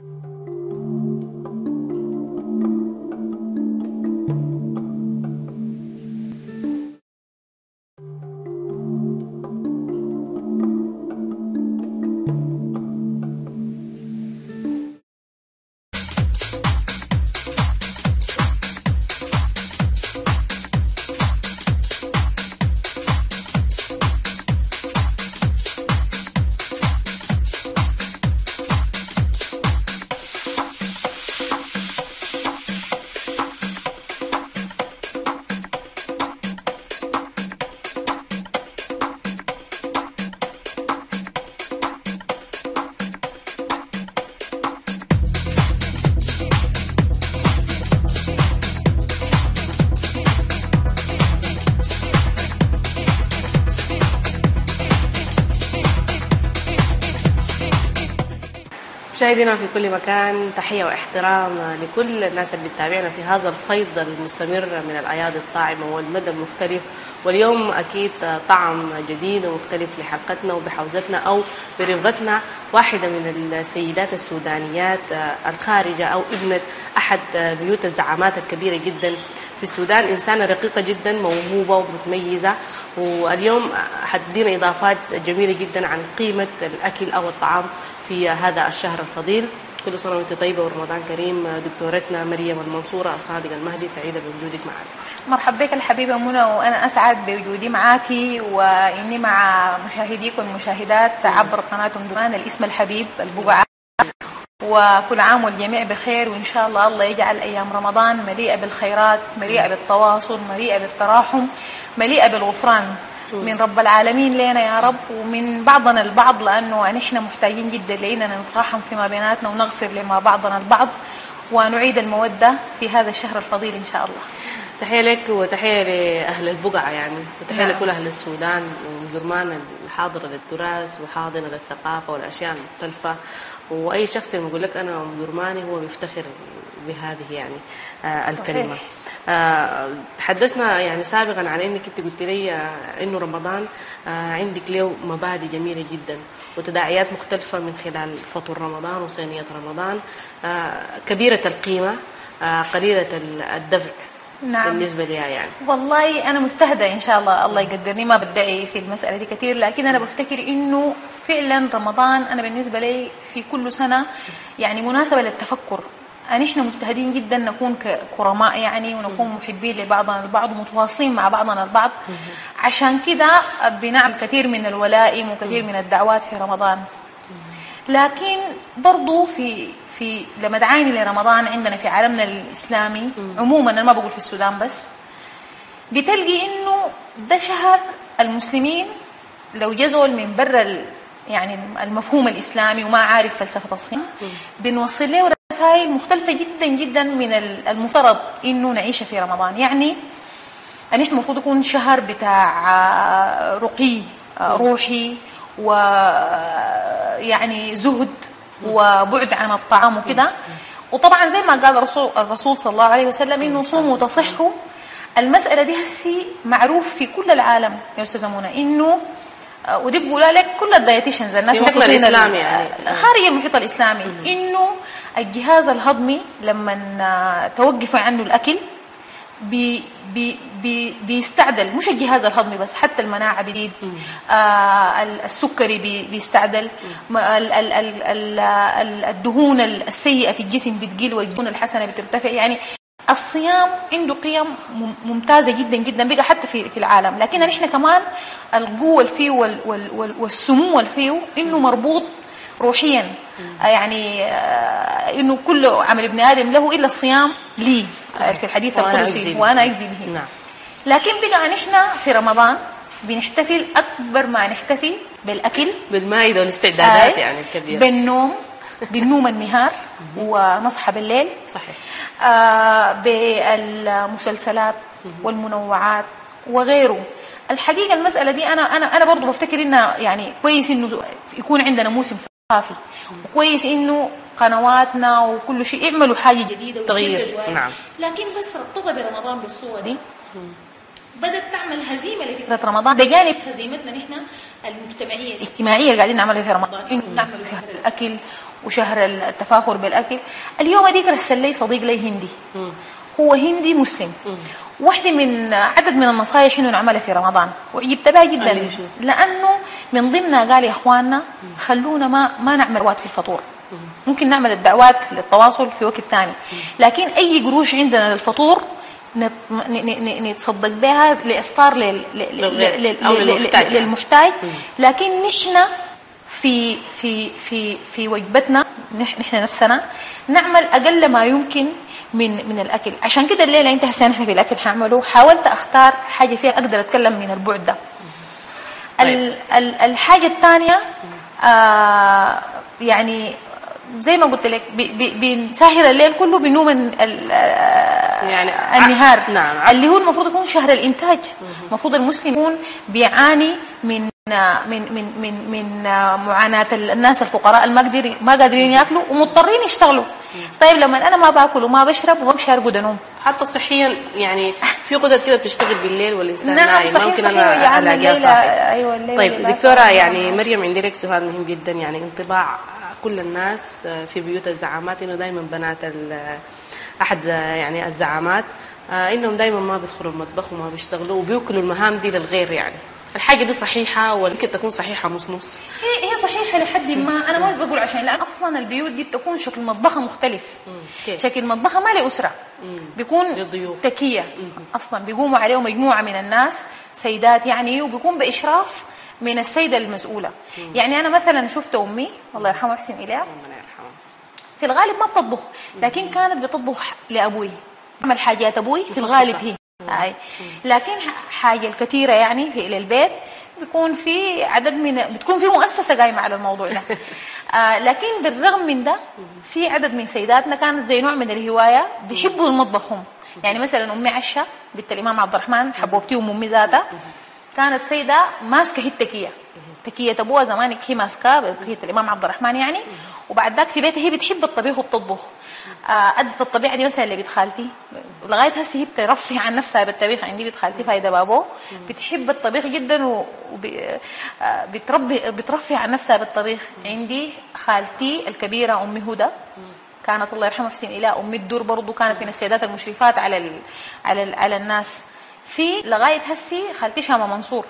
you مشاهدينا في كل مكان تحية واحترام لكل الناس اللي بتتابعنا في هذا الفيض المستمر من الأيادي الطاعمة والمدى المختلف. واليوم أكيد طعم جديد ومختلف لحلقتنا وبحوزتنا أو برفقتنا واحدة من السيدات السودانيات الخارجة أو ابنة أحد بيوت الزعامات الكبيرة جدا في السودان. إنسانة رقيقة جدا موهوبة ومتميزة. واليوم حتدينا إضافات جميلة جدا عن قيمة الأكل أو الطعام في هذا الشهر الفضيل. كل سنة وأنت طيبة ورمضان كريم. دكتورتنا مريم المنصورة الصادق المهدي سعيدة بوجودك معنا. مرحبا بك الحبيبة منى وأنا أسعد بوجودي معك وإني مع مشاهديك والمشاهدات عبر قناة أم الاسم الحبيب البقعة وكل عام والجميع بخير وإن شاء الله الله يجعل أيام رمضان مليئة بالخيرات مليئة بالتواصل مليئة بالتراحم مليئة بالغفران. من رب العالمين لنا يا رب ومن بعضنا البعض لأنه نحن محتاجين جدا لأننا نتراحم فيما بيناتنا ونغفر لما بعضنا البعض ونعيد المودة في هذا الشهر الفضيل إن شاء الله. تحية لك وتحية لأهل البقعة يعني وتحية نعم. لكل أهل السودان ومجرمان الحاضرة للتراث وحاضنة للثقافة والأشياء المختلفة. وأي شخص يقول لك أنا مجرماني هو بيفتخر بهذه يعني آه الكلمة. آه تحدثنا يعني سابقا عن إنك أنت قلت لي آه إنه رمضان آه عندك له مبادئ جميلة جدا وتداعيات مختلفة من خلال فطر رمضان وصينية رمضان آه كبيرة القيمة قليلة الدفع نعم. بالنسبة لها يعني والله أنا مجتهدة إن شاء الله الله يقدرني ما بدعي في المسألة دي كثير لكن أنا بفتكر إنه فعلا رمضان أنا بالنسبة لي في كل سنة يعني مناسبة للتفكر نحن مجتهدين جدا نكون كرماء يعني ونكون محبين لبعضنا البعض ومتواصلين مع بعضنا البعض. عشان كده بنعمل كثير من الولائم وكثير من الدعوات في رمضان. لكن برضو في في لما دعاني لرمضان عندنا في عالمنا الإسلامي عموما أنا ما بقول في السودان بس بتلقي إنه ده شهر المسلمين لو جزول من برا يعني المفهوم الإسلامي وما عارف فلسفة الصيام بنوصل له رسائل مختلفة جدا جدا من ال- المفترض إنه نعيشها في رمضان. يعني أن إحنا المفروض يكون شهر بتاع آه، رقي آه، روحي ويعني زهد وبعد عن الطعام وكده. وطبعا زي ما قال الرسول الرسول صلى الله عليه وسلم إنه صوموا تصحوا المسألة دي هسي معروف في كل العالم يا أستاذة منى آه، ودي بقولها لك كل ال dietitians الناس في المحيط المختصين ال- الإسلامي يعني. خارج المحيط الإسلامي. إنه الجهاز الهضمي لما آه، توقف عنه الأكل بي بي بي بيستعدل. مش الجهاز الهضمي بس حتى المناعة بتزيد. آه ال- السكري بي بيستعدل. ال ال ال ال ال الدهون السيئة في الجسم بتقل والدهون الحسنة بترتفع. يعني الصيام عنده قيم مم- ممتازة جدا جدا بقى حتى في في العالم. لكن نحن كمان القوة اللي فيه وال وال وال والسمو اللي فيه إنه مربوط روحيا. آه يعني آه إنه كل عمل ابن آدم له إلا الصيام لي. آه في الحديث القدسي. وأنا أجزي به. نعم. لكن بقى نحن في رمضان بنحتفل أكبر ما نحتفل بالأكل. بالمائدة والإستعدادات آي، يعني الكبيرة. بالنوم. بالنوم النهار ونصحى بالليل. صحيح. آه بالمسلسلات والمنوعات وغيره. الحقيقة المسألة دي أنا أنا أنا برضه بفتكر إنها يعني كويس إنه يكون عندنا موسم ثقافي. وكويس إنه قنواتنا وكل شيء يعملوا حاجة جديدة تغيير،. نعم. لكن بس ربطها برمضان بالصورة دي. بدأت تعمل هزيمة لفكرة رمضان بجانب هزيمتنا نحن المجتمعية. الاجتماعيه اللي قاعدين نعملها في رمضان. انه نعمل شهر الأكل وشهر التفاخر بالأكل. اليوم اديك رسل لي صديق لي هندي. هو هندي مسلم. واحدة من عدد من النصائح إنه نعملها في رمضان. وعجبت بها جدا؟ لأنه من ضمنها قال يا إخواننا خلونا ما ما نعمل وقت في الفطور. ممكن نعمل الدعوات للتواصل في وقت ثاني. لكن أي قروش عندنا للفطور نتصدق بها لإفطار. للمحتاج. لكن نحن في في في في وجبتنا نح- نحن نفسنا نعمل أقل ما يمكن من من الأكل. عشان كده الليلة أنت هسه نحن في الأكل حعمله حاولت أختار حاجة فيها أقدر أتكلم من البعد ده. ال- الحاجة الثانية آه يعني زي ما قلت لك بنسهر الليل كله بنوم يعني النهار. نعم. اللي هو المفروض يكون شهر الإنتاج. المفروض المسلم يكون بيعاني من من من من من معاناة الناس الفقراء ما قادرين ياكلوا ومضطرين يشتغلوا. طيب لما أنا ما باكل وما بشرب وبمشي ارقد انوم حتى صحيا يعني في غدد كده بتشتغل بالليل والإنسان نعم، نايم صحيح، ممكن صحيح، أنا الاقيها صاحي أيوة، الليلة طيب دكتورة يعني مريم عندي لك سؤال مهم جدا يعني انطباع كل الناس في بيوت الزعامات إنه دائما بنات أحد يعني الزعامات آه، إنهم دائما ما بيدخلوا المطبخ وما بيشتغلوا وبيوكلوا المهام دي للغير يعني. الحاجة دي صحيحة ولا ممكن تكون صحيحة نص نص هي هي صحيحة لحد ما. أنا ما بقول عشان لأن أصلا البيوت دي بتكون شكل مطبخها مختلف. كيف؟ شكل مطبخها ما لاسره بيكون للضيوف. تكية. أصلا بيقوموا عليه مجموعة من الناس سيدات يعني وبيكون بإشراف من السيدة المسؤولة. يعني أنا مثلا شفت أمي الله يرحمها ويحسن إليها. في الغالب ما بتطبخ لكن كانت بتطبخ لأبوي. تعمل حاجات أبوي في الغالب هي. هاي. لكن ح- حاجة الكثيرة يعني في للبيت بيكون في عدد من بتكون في مؤسسة قايمة على الموضوع ده. آه لكن بالرغم من ده في عدد من سيداتنا كانت زي نوع من الهواية بيحبوا المطبخ هم يعني مثلا أمي عشه بنت الإمام عبد الرحمن حبوبتي ام أمي ذاتها. كانت سيدة ماسكة هي التكية. تكية أبوها زمانك هي ماسكاه تكية الإمام عبد الرحمن يعني. وبعد ذاك في بيتها هي بتحب الطبيخ وبتطبخ آه، أدت الطبيعة دي مثلا لبنت خالتي. لغاية هسه هي بترفه عن نفسها بالطبيخ عندي بنت خالتي فايدة بابو. بتحب الطبيخ جدا وبتربي بترفه عن نفسها بالطبيخ. عندي خالتي الكبيرة أمي هدى. كانت الله يرحمها حسين إله أم الدور برضو كانت من السيدات المشرفات على ال على ال على الناس. في لغاية هسي خالتي شامة منصور.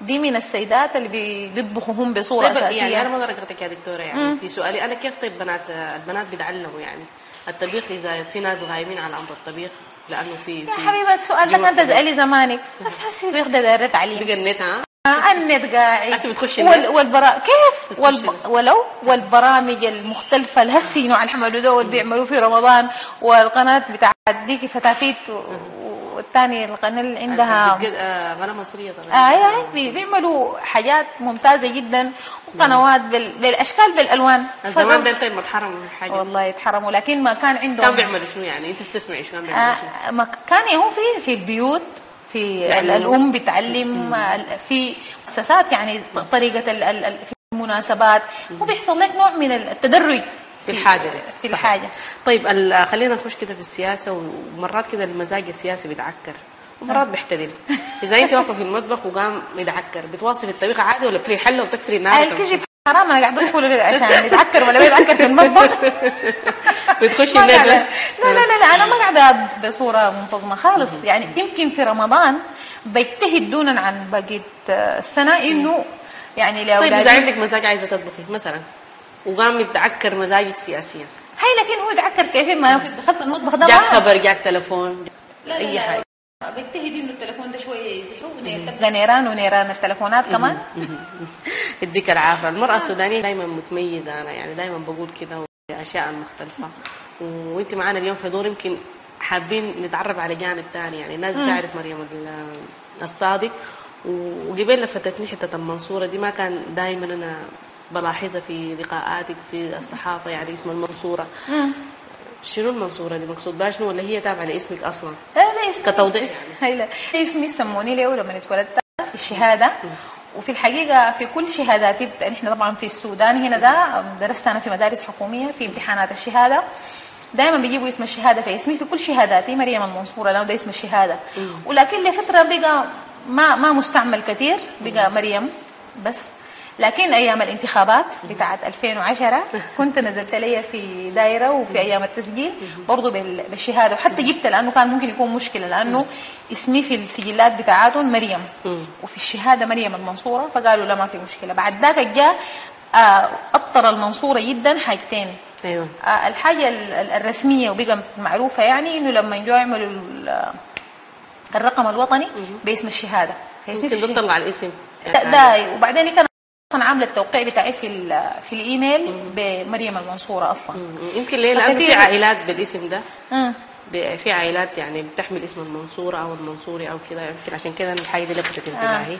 دي من السيدات اللي بي- بيطبخوا هم بصورة طيب أساسية. يعني أنا ما اقطعك يا دكتورة يعني في سؤالي أنا كيف طيب بنات البنات بيتعلموا يعني؟ الطبيخ إذا في ناس غايمين على أمر الطبيخ لأنه في يا في حبيبة السؤال ده كان. تسألي زمانك بس هسي بياخد دايره تعليم بقى النت ها؟ آه، النت قاعد. هسي بتخشي وال؟ والبرا كيف؟ والب... ولو؟ والبرامج المختلفة الهسي نوع الحمل دول بيعملوا في رمضان والقناة بتاعت ديكي فتافيت و... والثاني القناة اللي عندها غنى مصرية طبعا. آه يعني بي- بيعملوا حاجات ممتازة جدا وقنوات بال... بالأشكال بالألوان. زمان ده طيب ما اتحرم من حاجة. والله يتحرموا لكن ما كان عندهم كان بيعملوا شنو يعني؟ أنت بتسمعي شو كان بيعملوا شنو؟ آه، كان هو في في البيوت في بيعلموا. الأم بتعلم آه، في مؤسسات يعني طريقة ال- في المناسبات وبيحصل لك نوع من التدرج. في الحاجة دي في صح. الحاجة. طيب خلينا نخش كده في السياسة ومرات كده المزاج السياسي بيتعكر ومرات بيحتدل إذا أنت واقفه في المطبخ وقام يتعكر بتواصف الطبيخ عادي ولا بتفري الحله وبتكفري النار الكذب حرام أنا قاعدة ادخل عشان يتعكر ولا ما يتعكر في المطبخ. بتخشي قاعدة- بس. لا لا لا لا أنا ما قاعدة بصورة منتظمة خالص. يعني يمكن في رمضان بجتهد دونا عن بقية السنة إنه يعني طيب لاولادي اذا عندك مزاج عايزة تطبخي مثلا. وقام يتعكر مزاجك سياسيا. هاي لكن هو يتعكر كيف؟ ما أنا دخلت المطبخ ده جاك خبر جاك تلفون لا لا أي لا. حاجة. بجتهد إنه التليفون ده شوية يزحوه تبقى نيران ونيران التليفونات كمان. يديك العافية. المرأة السودانية دائما متميزة أنا يعني دائما بقول كده اشياء مختلفة. وأنت معانا اليوم حضور يمكن حابين نتعرف على جانب ثاني يعني الناس بتعرف مريم ال- الصادق. وقبل لفتتني حتة المنصورة دي ما كان دائما أنا بلاحظها في لقاءاتك في الصحافة يعني اسم المنصورة. شنو المنصورة دي؟ مقصود بها شنو ولا هي تابعة لاسمك أصلا؟ لا لا اسمي كتوضيح. يعني لا. اسمي سموني لي لما اتولدت في الشهادة. وفي الحقيقة في كل شهاداتي إحنا طبعا في السودان هنا ده. درست أنا في مدارس حكومية في امتحانات الشهادة. دائما بيجيبوا اسم الشهادة في اسمي. في كل شهاداتي مريم المنصورة لأنه ده اسم الشهادة. ولكن لفترة بقى ما ما مستعمل كثير بقى مريم. بس لكن أيام الانتخابات بتاعت 2010 كنت نزلت لي في دايرة وفي أيام التسجيل برضه بال- بالشهادة. وحتى جبت لأنه كان ممكن يكون مشكلة لأنه اسمي في السجلات بتاعتهم مريم. وفي الشهادة مريم المنصورة فقالوا لا ما في مشكلة. بعد ذاك جاء آه، أطر المنصورة جدا حاجتين. أيوه. آه، الحاجة ال- ال- الرسمية وبقى معروفة يعني إنه لما يجوا يعملوا ال- الرقم الوطني باسم الشهادة. ممكن. تطلع على الاسم. ده, ده وبعدين كان أصلا عاملة التوقيع بتاعي في في الإيميل بمريم المنصورة أصلا. يمكن ليه لأنه في عائلات بالاسم ده. في عائلات يعني بتحمل اسم المنصورة أو المنصوري أو كده. يمكن عشان كده الحاجة دي لفتت انتباهي.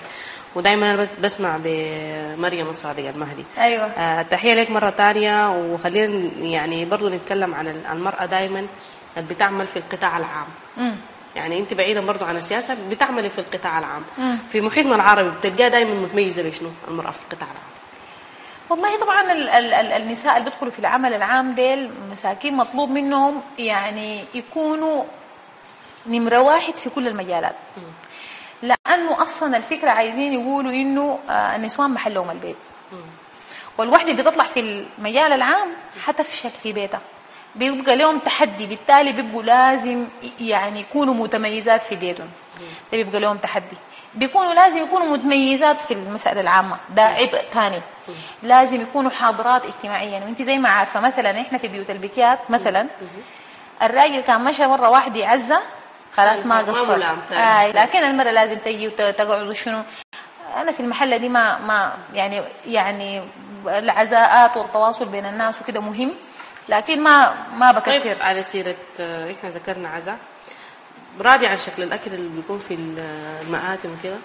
ودايما أنا بس بسمع بمريم الصادق المهدي. أيوه. آه تحية لك مرة تانية. وخلينا يعني برضو نتكلم عن ال- المرأة دايما اللي بتعمل في القطاع العام. مم. يعني انت بعيدا برضو عن السياسة بتعملي في القطاع العام. مم. في محيطنا العربي بتلقاها دايما متميزة بشنو؟ المرأة في القطاع العام. والله طبعا ال ال ال النساء اللي بيدخلوا في العمل العام ديل مساكين مطلوب منهم يعني يكونوا نمرة واحد في كل المجالات. لأنه أصلا الفكرة عايزين يقولوا إنه آه، النسوان محلهم البيت. والوحدة اللي بتطلع في المجال العام حتفشل في بيتها. بيبقى لهم تحدي بالتالي بيبقوا لازم يعني يكونوا متميزات في بيتهم. ده بيبقى لهم تحدي. بيكونوا لازم يكونوا متميزات في المسائل العامة. ده عبء ثاني. لازم يكونوا حاضرات اجتماعيا وانت زي ما عارفة مثلا إحنا في بيوت البكيات مثلا الراجل كان مشى مرة واحدة يعزة خلاص ما ما قصر. تاني. آه لكن المرة لازم تجي وتقعد وشنو. أنا في المحلة دي ما ما يعني يعني العزاءات والتواصل بين الناس وكده مهم. لكن ما ما بكثر. طيب على سيرة آه، إحنا ذكرنا عزاء. راضي عن شكل الأكل اللي بيكون في المآتم وكده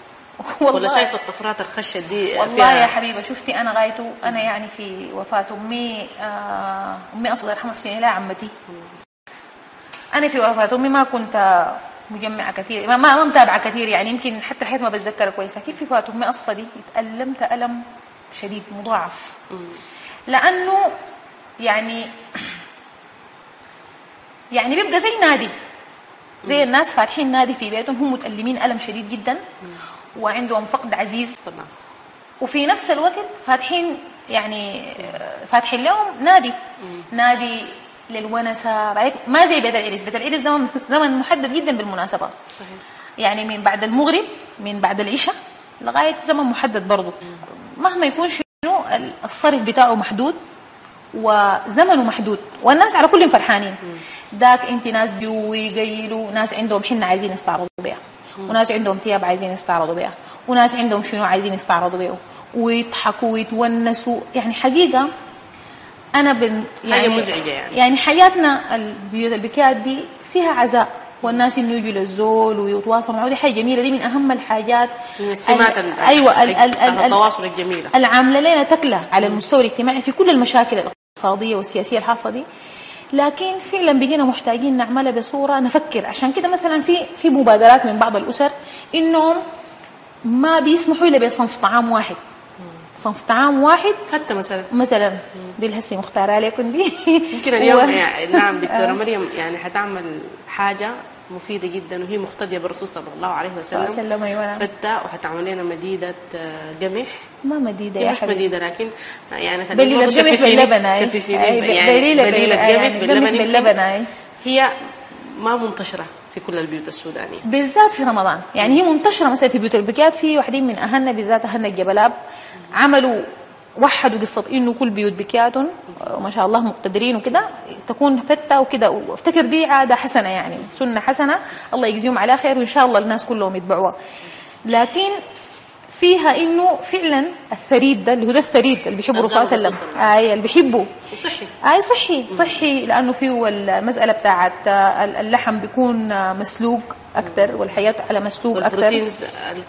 ولا شايفة الطفرات الخشة دي والله فيها يا حبيبة شفتي أنا غايته؟ أنا يعني في وفاة أمي آه أمي أصلا يرحمها حسين لا عمتي. أنا في وفاة أمي ما كنت مجمعة كثير ما ما متابعة كثير يعني يمكن حتى الحياة ما بتذكرها كويس كيف في وفاة أمي أصلا دي تألمت الم شديد مضاعف. لأنه يعني يعني بيبقى زي نادي. زي الناس فاتحين نادي في بيتهم هم متألمين ألم شديد جدا وعندهم فقد عزيز. طبعا وفي نفس الوقت فاتحين يعني فاتحين لهم نادي. نادي بعدين ما زي بيت العرس بيت العرس زمن زمن محدد جدا بالمناسبة. صحيح. يعني من بعد المغرب من بعد العشاء لغاية زمن محدد برضه مهما يكون شنو الصرف بتاعه محدود. وزمنه محدود. والناس على كلهم فرحانين. ذاك انت ناس بيو ويقيلوا ناس عندهم حنة عايزين يستعرضوا بيها. وناس عندهم ثياب عايزين يستعرضوا بيها. وناس عندهم شنو عايزين يستعرضوا بيه ويضحكوا ويتونسوا. يعني حقيقة أنا بن حاجة مزعجة يعني. يعني حياتنا البيوت البكات دي فيها عزاء. والناس إنه يجوا للزول ويتواصلوا معه. دي حاجة جميلة. دي من أهم الحاجات من السمات ال- ال- أيوه ال- ال- ال- ال- التواصل الجميلة. العاملة لنا تكلة على المستوى الاجتماعي في كل المشاكل الاقتصادية والسياسية الحاصله دي. لكن فعلا بقينا محتاجين نعملها بصورة نفكر. عشان كده مثلا في في مبادرات من بعض الأسر إنهم ما بيسمحوا إلا بصنف طعام واحد. صنف طعام واحد فتة مثلا. مثلا. دي هسه مختارة لكم دي. يمكن اليوم و- يعني نعم دكتورة آه. مريم يعني حتعمل حاجة مفيدة جدا وهي مقتدية بالرسول صلى الله عليه صلى الله عليه وسلم وسلم أيوة نعم. فتة وحتعمل لنا مديدة آه، قمح ما مديدة يا مش مديدة لكن يعني قمح شففيني- باللبن هاي يعني بليلة يعني قمح باللبن باللبن هي ما منتشرة في كل البيوت السودانية. بالذات في رمضان. يعني هي منتشرة مثلا في بيوت البكات في واحدين من أهلنا بالذات أهلنا الجبلاب عملوا وحدوا قصه إنه كل بيوت بكاتهم ما شاء الله مقتدرين وكده تكون فتة وكده. وافتكر دي عادة حسنة يعني سنة حسنة. الله يجزيهم على خير وإن شاء الله الناس كلهم يتبعوها. لكن فيها إنه فعلا الثريد ده اللي هو ده الثريد اللي بيحبه الرسول صلى الله عليه وسلم. اي اللي بيحبه. وصحي اي صحي صحي لأنه فيه المسألة بتاعت اللحم بيكون مسلوق أكثر والحياة على مسلوق أكثر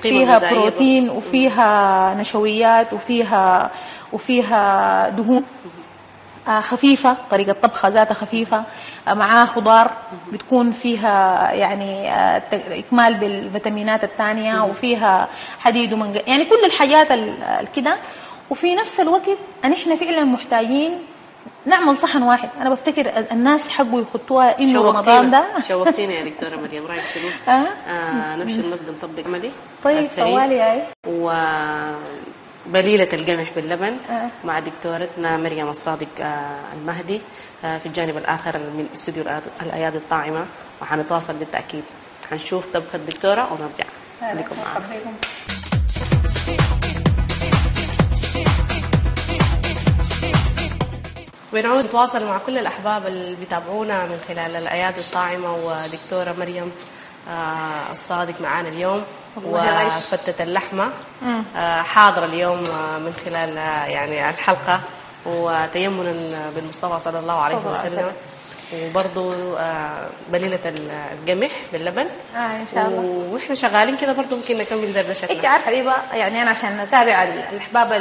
فيها بروتين وفيها نشويات وفيها وفيها دهون. آه، خفيفة طريقة طبخها ذاتها خفيفة آه، معاها خضار بتكون فيها يعني آه، إكمال بالفيتامينات الثانية وفيها حديد ومنج يعني كل الحاجات ال- الكده وفي نفس الوقت أن إحنا فعلا محتاجين نعمل صحن واحد. أنا بفتكر الناس حقوا يخطوها إنه رمضان ده. شوقتينا يا دكتورة مريم. رأيك شنو؟ آه. آه نفس النبدأ نطبق عملي طيب. طوالي هاي و بليلة القمح باللبن آه. مع دكتورتنا مريم الصادق آه، المهدي آه، في الجانب الآخر من استوديو الأياد- الأيادي الطاعمة. وحنتواصل بالتأكيد. حنشوف طبخة الدكتورة ونرجع. خليكم معنا. ونعود نتواصل مع كل الأحباب اللي بيتابعونا من خلال الأيادي الطاعمة. ودكتورة مريم الصادق معانا اليوم. وفتة اللحمة. آه، حاضرة اليوم آه، من خلال آه، يعني الحلقة وتيمنا بالمصطفى صلى الله عليه وسلم. وبرضه آه، بليلة القمح باللبن. آه إن شاء الله. وإحنا شغالين كده برضه ممكن نكمل انت دردشتنا عارفة حبيبة يعني أنا عشان نتابع ال- الأحباب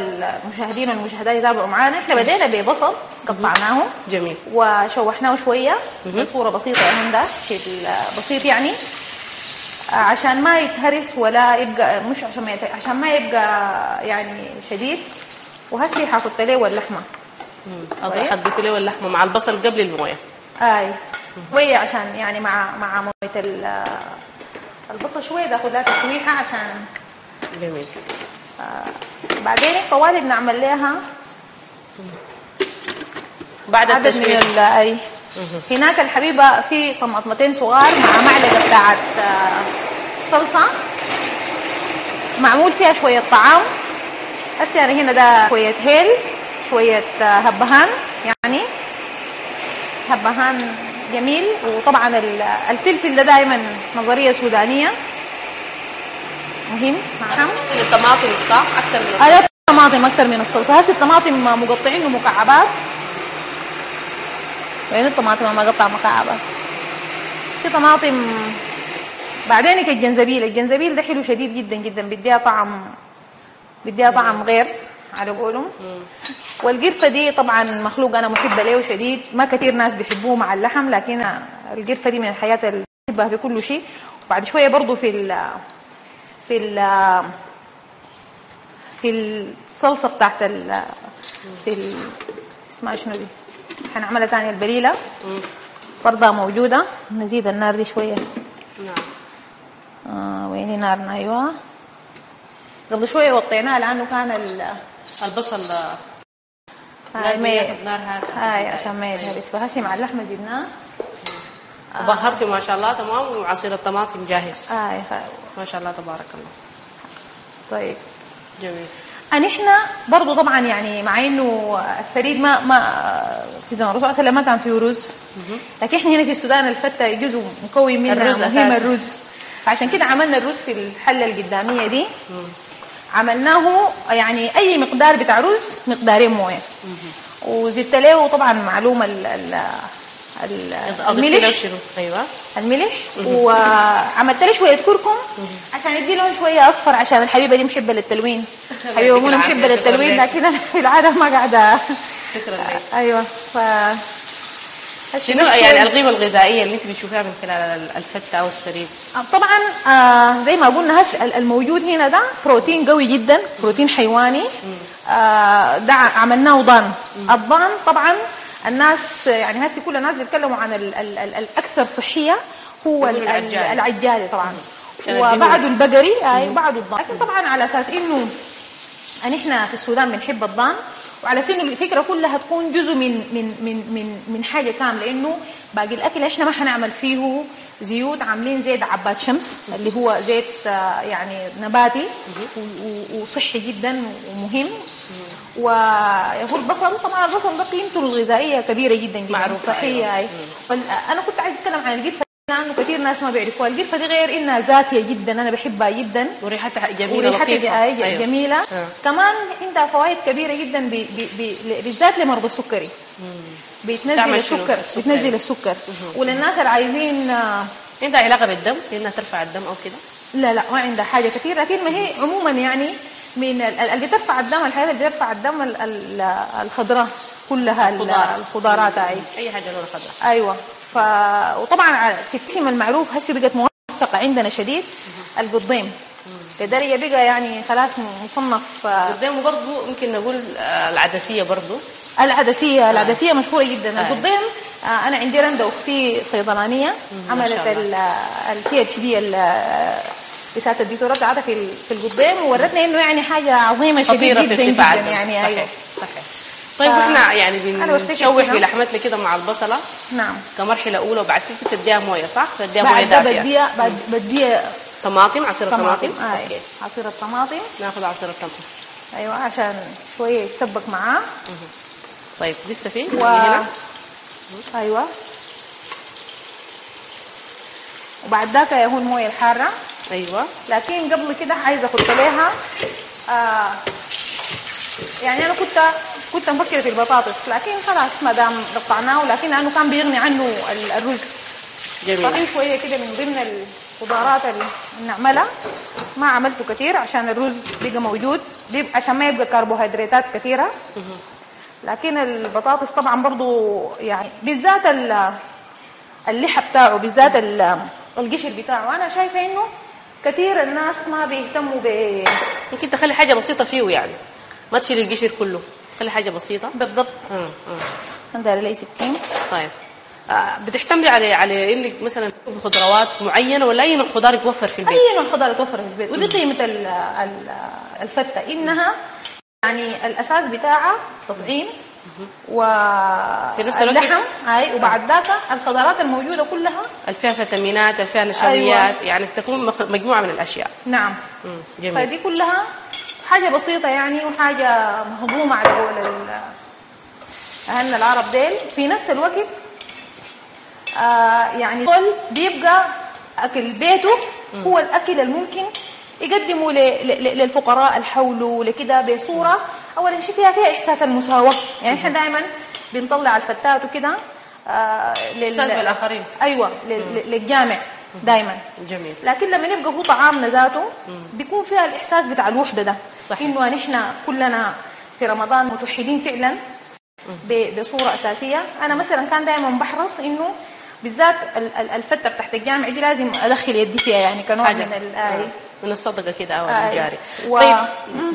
المشاهدين والمشاهدات يتابعوا معانا. إحنا بدينا ببصل قطعناه جميل. وشوحناه شوية. بصوره بسيطة شيء بسيط يعني. آه، عشان ما يتهرس ولا يبقى مش عشان ما يت- عشان ما يبقى يعني شديد. وهسي حاخد له اللحمه أضيف؟ حتضيفي له اللحمة مع البصل قبل الموية. أي. شوية عشان يعني مع مع موية ال- البصل شوية تاخد لها تشويحه عشان جميل. بعدين طوالي بنعمل لها بعد عدد من التشويح أي. هناك الحبيبه في طمأطمتين صغار مع معلقه بتاعت آه، صلصة. معمول فيها شوية طعام. هسه يعني هنا ده شوية هيل شوية آه، هبهان. يعني هبهان جميل. وطبعا ال- الفلفل ده دائما نظرية سودانية. مهم. نعم. الطماطم صح؟ أكثر من هذا الصلصة طماطم أكثر من الصلصة. هسه الطماطم مقطعينه مكعبات وين الطماطم ما قطع مكعبات في طماطم بعدين الجنزبيل الجنزبيل ده حلو شديد جدا جدا بديها طعم بديها طعم غير على قولهم. والقرفة دي طبعا مخلوق أنا محبة له شديد. ما كثير ناس بيحبوه مع اللحم لكن القرفة دي من الحياة اللي بحبها في كل شيء. وبعد شوية برضو في ال في ال في الصلصة بتاعت ال في ال اسمها شنو دي؟ حنعملها تاني البليلة. برضها موجودة. نزيد النار دي شوية. نعم آه وين نارنا؟ أيوة. قبل شوية وطيناها لأنه كان ال البصل آه، لازم ما- ياخد نار هادئة هاي عشان ما يتهرس فهسي مع اللحمة زدناه وبهرتي ما شاء الله تمام. وعصير الطماطم جاهز. هاي. ما شاء الله تبارك الله. طيب. جميل. أن إحنا برضو طبعا يعني مع إنه الفريد ما ما في زمن الرسول صلى الله عليه وسلم ما كان فيه رز. لكن إحنا هنا في السودان الفتة جزء مكون منها الرز مهم أساسي. الرز. فعشان كده عملنا الرز في الحلة القدامية دي. عملناه يعني أي مقدار بتاع رز مقدارين موية. وزدت له طبعا معلومة الملح. أيوة. الملح. وعملت له شوية كركم عشان يدي لون شوية أصفر عشان الحبيبة دي محبة للتلوين. حبيبة منى العافية، محبة للتلوين لك. لكن أنا في العادة ما قاعدة. شكرا لك. أيوه. ف شنو؟ يعني القيمة الغذائية اللي أنت بتشوفيها من خلال ال- الفتة أو السريد طبعا آه زي ما قلنا الموجود هنا ده بروتين قوي جدا بروتين حيواني. آه ده عملناه ضان. الضان طبعا الناس يعني هسه كل الناس بيتكلموا عن ال ال ال الأكثر صحية هو يقولوا ال- ال- العجالي. العجالي طبعا. وبعده البقري أي بعده الضان. لكن طبعا على أساس إنه ان إحنا في السودان بنحب الضان. وعلى سن الفكرة كلها تكون جزء من من من من من حاجة كاملة. إنه باقي الأكل إحنا ما حنعمل فيه زيوت. عاملين زيت عباد شمس اللي هو زيت آه، يعني نباتي. وصحي جدا ومهم. وهو البصل طبعا البصل ده قيمته الغذائية كبيرة جدا جدا معروفة، صحية أيوة. أيوة. أنا كنت عايز أتكلم عن القرفة لأنه كثير ناس ما بيعرفوها. القرفة دي غير إنها زاكيه جدا أنا بحبها جدا. وريحتها جميلة وريحتها لطيفة. ج- أي- جميلة. آه. كمان عندها فوائد كبيرة جدا بالذات لمرضى السكري. بتنزل؟ السكر. بتنزل السكر. وللناس اللي عايزين آه، عندها علاقة بالدم لأنها ترفع الدم أو كده؟ لا لا ما عندها حاجة كثير لكن ما هي عموما يعني من ال- ال- اللي بترفع الدم الحاجات اللي بترفع الدم ال- ال- الخضراء كلها ال- خضار. الخضارات هاي. أي حاجة لونها خضراء أيوه. ف وطبعا ال system المعروف. هسه بقت موثقة عندنا شديد. القضيم لدرجه بقى يعني خلاص مصنف آه، قدامه برضو ممكن نقول آه، العدسية برضو. العدسية العدسية مشهورة جدا. آه. القضيم آه، أنا عندي رندة أختي صيدلانية. عملت. ال PhD رساله الدكتوراه بتاعتها في ال- في القضيم وورتني إنه يعني حاجة عظيمة شديد خطيرة جدا في جدا. يعني صحيح أيوه. صحيح. طيب ف- وإحنا يعني بنشوح كده. بلحمتنا كده مع البصلة. نعم. كمرحلة أولى وبعد كده بتديها موية صح؟ بتديها موية دافية. بديها بديها طماطم عصير طماطم. طماطم آه. أوكي. عصير الطماطم. ناخذ عصير الطماطم. أيوه عشان شوية يتسبك معاه. طيب لسه في؟ و... هنا؟ أيوه. وبعد ذاك يهون مويه الحارة. أيوه. لكن قبل كده عايزة أحط عليها آه يعني أنا كنت كنت مفكرة في البطاطس لكن خلاص ما دام قطعناه لكن لأنه كان بيغني عنه ال- الرز. جميل. ففي شوية كده من ضمن الخضارات اللي نعملها. ما عملته كثير عشان الرز بقى موجود عشان ما يبقى كربوهيدراتات كثيره لكن البطاطس طبعا برضو يعني بالذات ال- اللحى بتاعه بالذات ال- القشر بتاعه. أنا شايفة إنه كثير الناس ما بيهتموا ب ممكن تخلي حاجة بسيطة فيه يعني. ما تشيل القشر كله. خلي حاجة بسيطة. بالضبط. آه عندها لي سكين طيب. بتحتملي على على إنك مثلا خضروات معينة ولا أي نوع خضار يتوفر في البيت؟ أي نوع خضار يتوفر في البيت. ودي قيمة ال- ال- الفتة. إنها يعني الأساس بتاعها تطعيم و في نفس الوقت- اللحم أي وبعد ذاك الخضارات الموجودة كلها. فيها فيتامينات فيها نشويات؟ يعني تكون مجموعة من الأشياء. نعم. جميل. فدي كلها حاجة بسيطة يعني وحاجة مهضومة على قول أهلنا العرب ديل. في نفس الوقت آه يعني كل بيبقى أكل بيته هو الأكل الممكن ل- للفقراء اللي حوله لكده بصورة اولا شيء فيها فيها إحساس المساواة. يعني إحنا دائما بنطلع الفتات وكده آه لل- إحساس بالآخرين. أيوه لل- لل- للجامع دائما. جميل. لكن لما يبقى هو طعامنا ذاته بيكون فيها الإحساس بتاع الوحدة ده. صحيح. إنه نحن كلنا في رمضان متوحدين فعلا بصورة أساسية. أنا مثلا كان دائما بحرص إنه بالذات ال- ال- الفتة بتاعت الجامع دي لازم أدخل يدي فيها يعني كنوع من آه. من الصدقة كده أو آه. الجاري و- طيب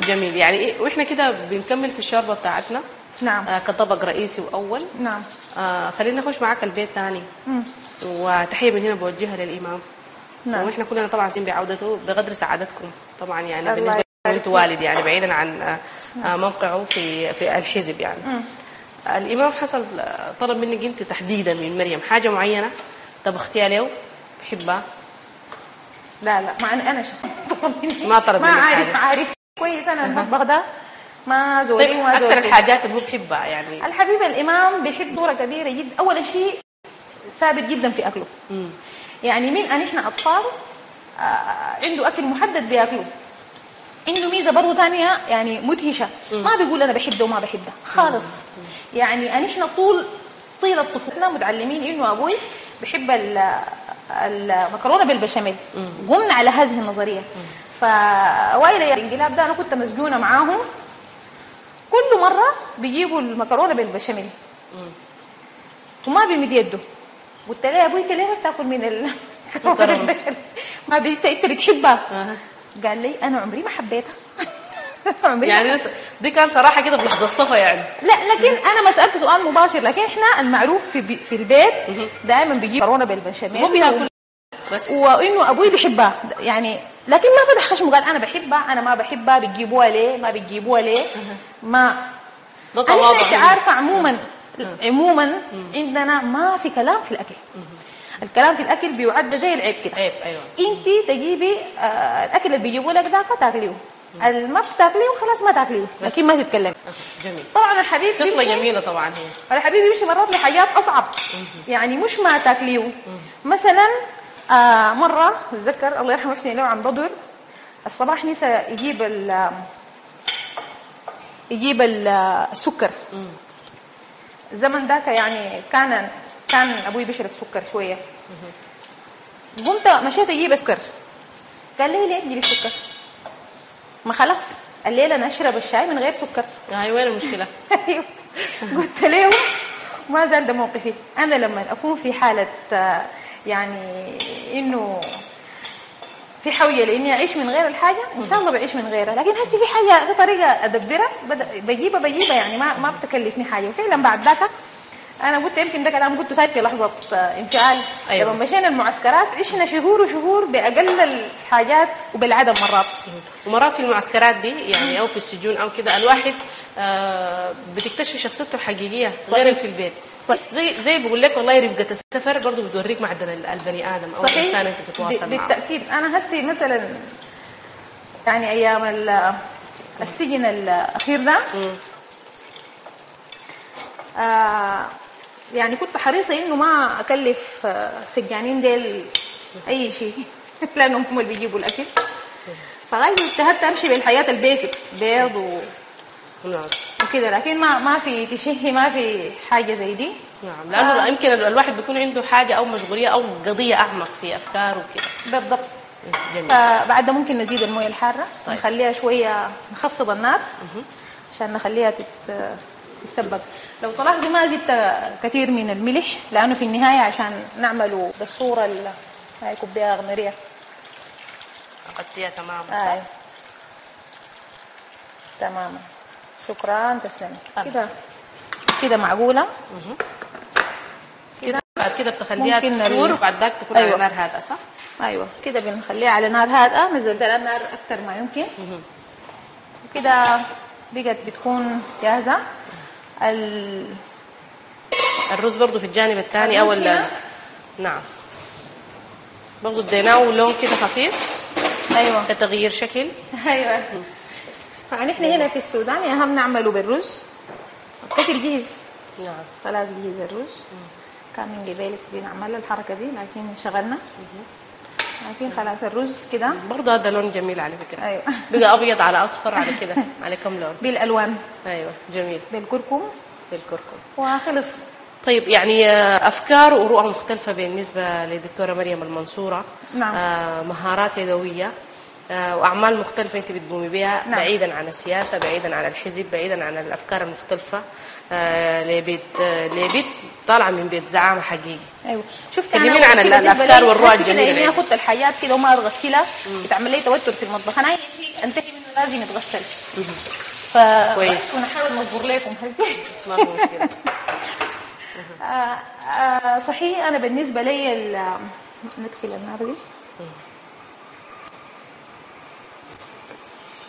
جميل. يعني إيه وإحنا كده بنكمل في الشوربه بتاعتنا. نعم. آه كطبق رئيسي وأول. نعم. آه خلينا نخش معاك البيت ثاني مم. وتحية من هنا بوجهها للإمام. نعم. وإحنا كلنا طبعا سين بعودته بقدر سعادتكم. طبعا يعني بالنسبة انت والد يعني بعيدا عن آه، آه، موقعه في في الحزب يعني. الإمام حصل آه، طلب منك أنت تحديدا من مريم حاجة معينة طبختيها له بحبها. لا لا مع ان أنا شخصيا ما طلب ما عارف. عارف. كويس أنا المطبخ ده ما زوري طيب أكثر زوري. الحاجات اللي هو بحبها يعني. الحبيب الإمام بيحب صوره كبيرة جدا أول شيء ثابت جدا في أكله. يعني من ان إحنا أطفال آه، عنده أكل محدد بياكله عنده ميزة برضه ثانية يعني مدهشة. ما بيقول أنا بحب ده وما بحب ده خالص يعني ان إحنا طول طيلة طفولتنا متعلمين إنه أبوي بحب ال- المكرونة بالبشاميل. قمنا على هذه النظرية. فوائل الانقلاب ده أنا كنت مسجونة معاهم. كل مرة بيجيبوا المكرونة بالبشاميل. وما بيمد يده. قلت له يا أبوي؟ انت ليه ما بتاكل من ال مكرونة. ما أنت بتحبها. أها. قال لي أنا عمري ما حبيتها. يعني دي كان صراحة كده بلحظه الصفا يعني. لا لكن أنا ما سألت سؤال مباشر لكن إحنا المعروف في بي في البيت دائما بيجيب مكرونة بالبشاميل هو بياكل بس. وإنه أبوي بيحبها. يعني لكن ما فتح خشمه قال أنا بحبها أنا ما بحبها بتجيبوها ليه؟ ما بتجيبوها ليه؟ ما ده تواضع انت عارفة عموما عموما عندنا ما في كلام في الأكل. الكلام في الأكل بيعد زي العيب كده. عيب أيوه. انت تجيبي آه الأكل اللي بيجيبوا لك ذاك تاكليه ما بتاكليه خلاص ما تاكليه لكن ما تتكلمي جميل. طبعا الحبيب خصله جميلة طبعا هي. الحبيب بيمشي مرات لحاجات أصعب. يعني مش ما تاكليه مثلا آه مرة اتذكر الله يرحمه حسين له عن بدر الصباح نسى يجيب ال يجيب ال- السكر. الزمن ذاك يعني كان كان أبوي بيشرب سكر شوية. قمت مشيت أجيب سكر. قال لي ليه تجيبي السكر؟ ما خلاص. الليلة أنا اشرب الشاي من غير سكر. هاي وين المشكلة؟ أيوه. قلت له ما زال ده موقفي أنا لما أكون في حالة آه، يعني إنه في حويه لإني أعيش من غير الحاجة إن شاء الله بعيش من غيرها. لكن هسي في حاجة في طريقة أدبرها بجيبها بجيبها يعني ما ما بتكلفني حاجة. وفعلا بعد ذاك أنا قلت يمكن ده كلام قلته سايب في لحظة انفعال أيوة. لما مشينا المعسكرات عشنا شهور وشهور بأقل الحاجات وبالعدم مرات. ومرات في المعسكرات دي يعني أو في السجون أو كده الواحد آه بتكتشف شخصيته الحقيقية غير في البيت. صحيح. زي زي بقول لك والله رفقة السفر برضه بتوريك معدن ال- البني آدم أو الإنسان اللي انت بتتواصل معه. بالتأكيد. أنا هسي مثلا يعني أيام ال- السجن الأخير ده آه يعني كنت حريصة إنه ما أكلف آه، سجانين ديل أي شيء. لأنهم هم اللي بيجيبوا الأكل. فغاية اجتهدت أمشي بالحياة البيسكس بيض و... نعم. وكده لكن ما ما في تشهي ما في حاجة زي دي. نعم. لأنه يمكن ال- الواحد بيكون عنده حاجة أو مشغولية أو قضية أعمق في أفكاره وكده بالضبط. جميل. فبعد ممكن نزيد الموية الحارة. طيب. طيب. نخليها شوية نخفض النار. عشان نخليها تت... تتسبك لو تلاحظي ما زدت كثير من الملح لأنه في النهاية عشان نعمله بالصورة اللي هاي كوباية غمرية. غطيها تماما آه. تماما. شكرا تسلمي. كده. كده معقولة؟ كده. بعد كده بتخليها ال- وبعد ذاك تكون أيوة. على نار هذا صح؟ أيوه. كده بنخليها على نار هادئة نزلت لها النار أكثر ما يمكن. كده بقت بتكون جاهزة. الرز برضه في الجانب الثاني أو ال-؟ نعم. برضه اديناه لون كده خفيف. أيوه. كتغيير شكل. أيوه. فنحن هنا في السودان اهم نعمله بالرز. الطفل جهز نعم. خلاص جهز الرز. كان من قبالك بنعمل الحركة دي لكن انشغلنا لكن خلاص الرز كده. برضه هذا لون جميل على فكرة. أيوه. بقى أبيض على أصفر على كده على كم لون. بالألوان. أيوه جميل. بالكركم. بالكركم. وخلص. طيب يعني آه، أفكار ورؤى مختلفة بالنسبة لدكتورة مريم المنصورة. نعم. آه مهارات يدوية آه وأعمال مختلفة أنت بتقومي بها نعم. بعيدا عن السياسة بعيدا عن الحزب بعيدا عن الأفكار المختلفة. آه لبيت آه لبيت طالعة من بيت زعامة حقيقي أيوه. شفت كلمينا أنا عن لي والرؤى الجميلة إني دي. اخد الحاجات كده وما اغسلها بتعمل لي توتر في المطبخ. أنا أي شيء أنتهي منه لازم يتغسل. ف كويس. ونحاول نصبر لكم هسي ما في مشكلة. آه، آه، صحيح أنا بالنسبة لي نقفل النار دي.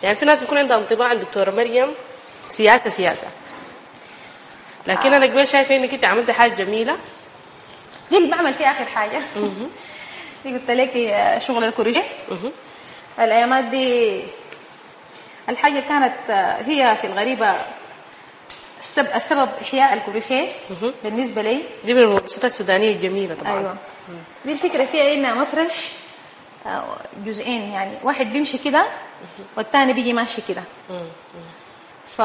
يعني في ناس بيكون عندها انطباع عن دكتوره مريم سياسة سياسة. لكن أنا قبل شايفة إنك أنت عملتي حاجة جميلة. دي اللي بعمل فيها آخر حاجة؟ دي قلت لك آه، شغل الكروشيه الايامات دي الحاجة كانت آه، هي في الغريبة السبب, السبب إحياء الكروشيه بالنسبة لي. دي من المنافسات السودانية الجميلة طبعا. أيوه. دي الفكرة فيها انها مفرش آه، جزئين يعني واحد بيمشي كده والثاني بيجي ماشي كده. ف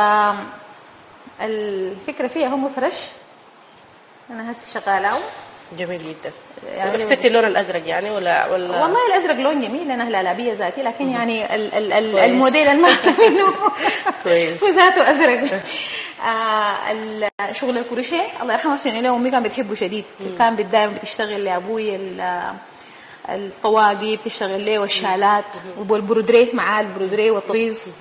الفكرة فيها هو مفرش أنا هسه شغالة. جميل جدا. يعني- اخترتي اللون الأزرق يعني ولا ولا والله الأزرق لون جميل أنا هلالابيه ذاتي لكن يعني ال ال ال كويس. الموديل الماخذ منه. كويس. هو ذاته أزرق. آه شغل الكروشيه الله يرحمه حسين اليه امي كان بتحبه شديد. كان دائما بتشتغل لأبوي ال- الطواقي بتشتغل ليه والشالات والبرودريه معاه البرودريه والطريز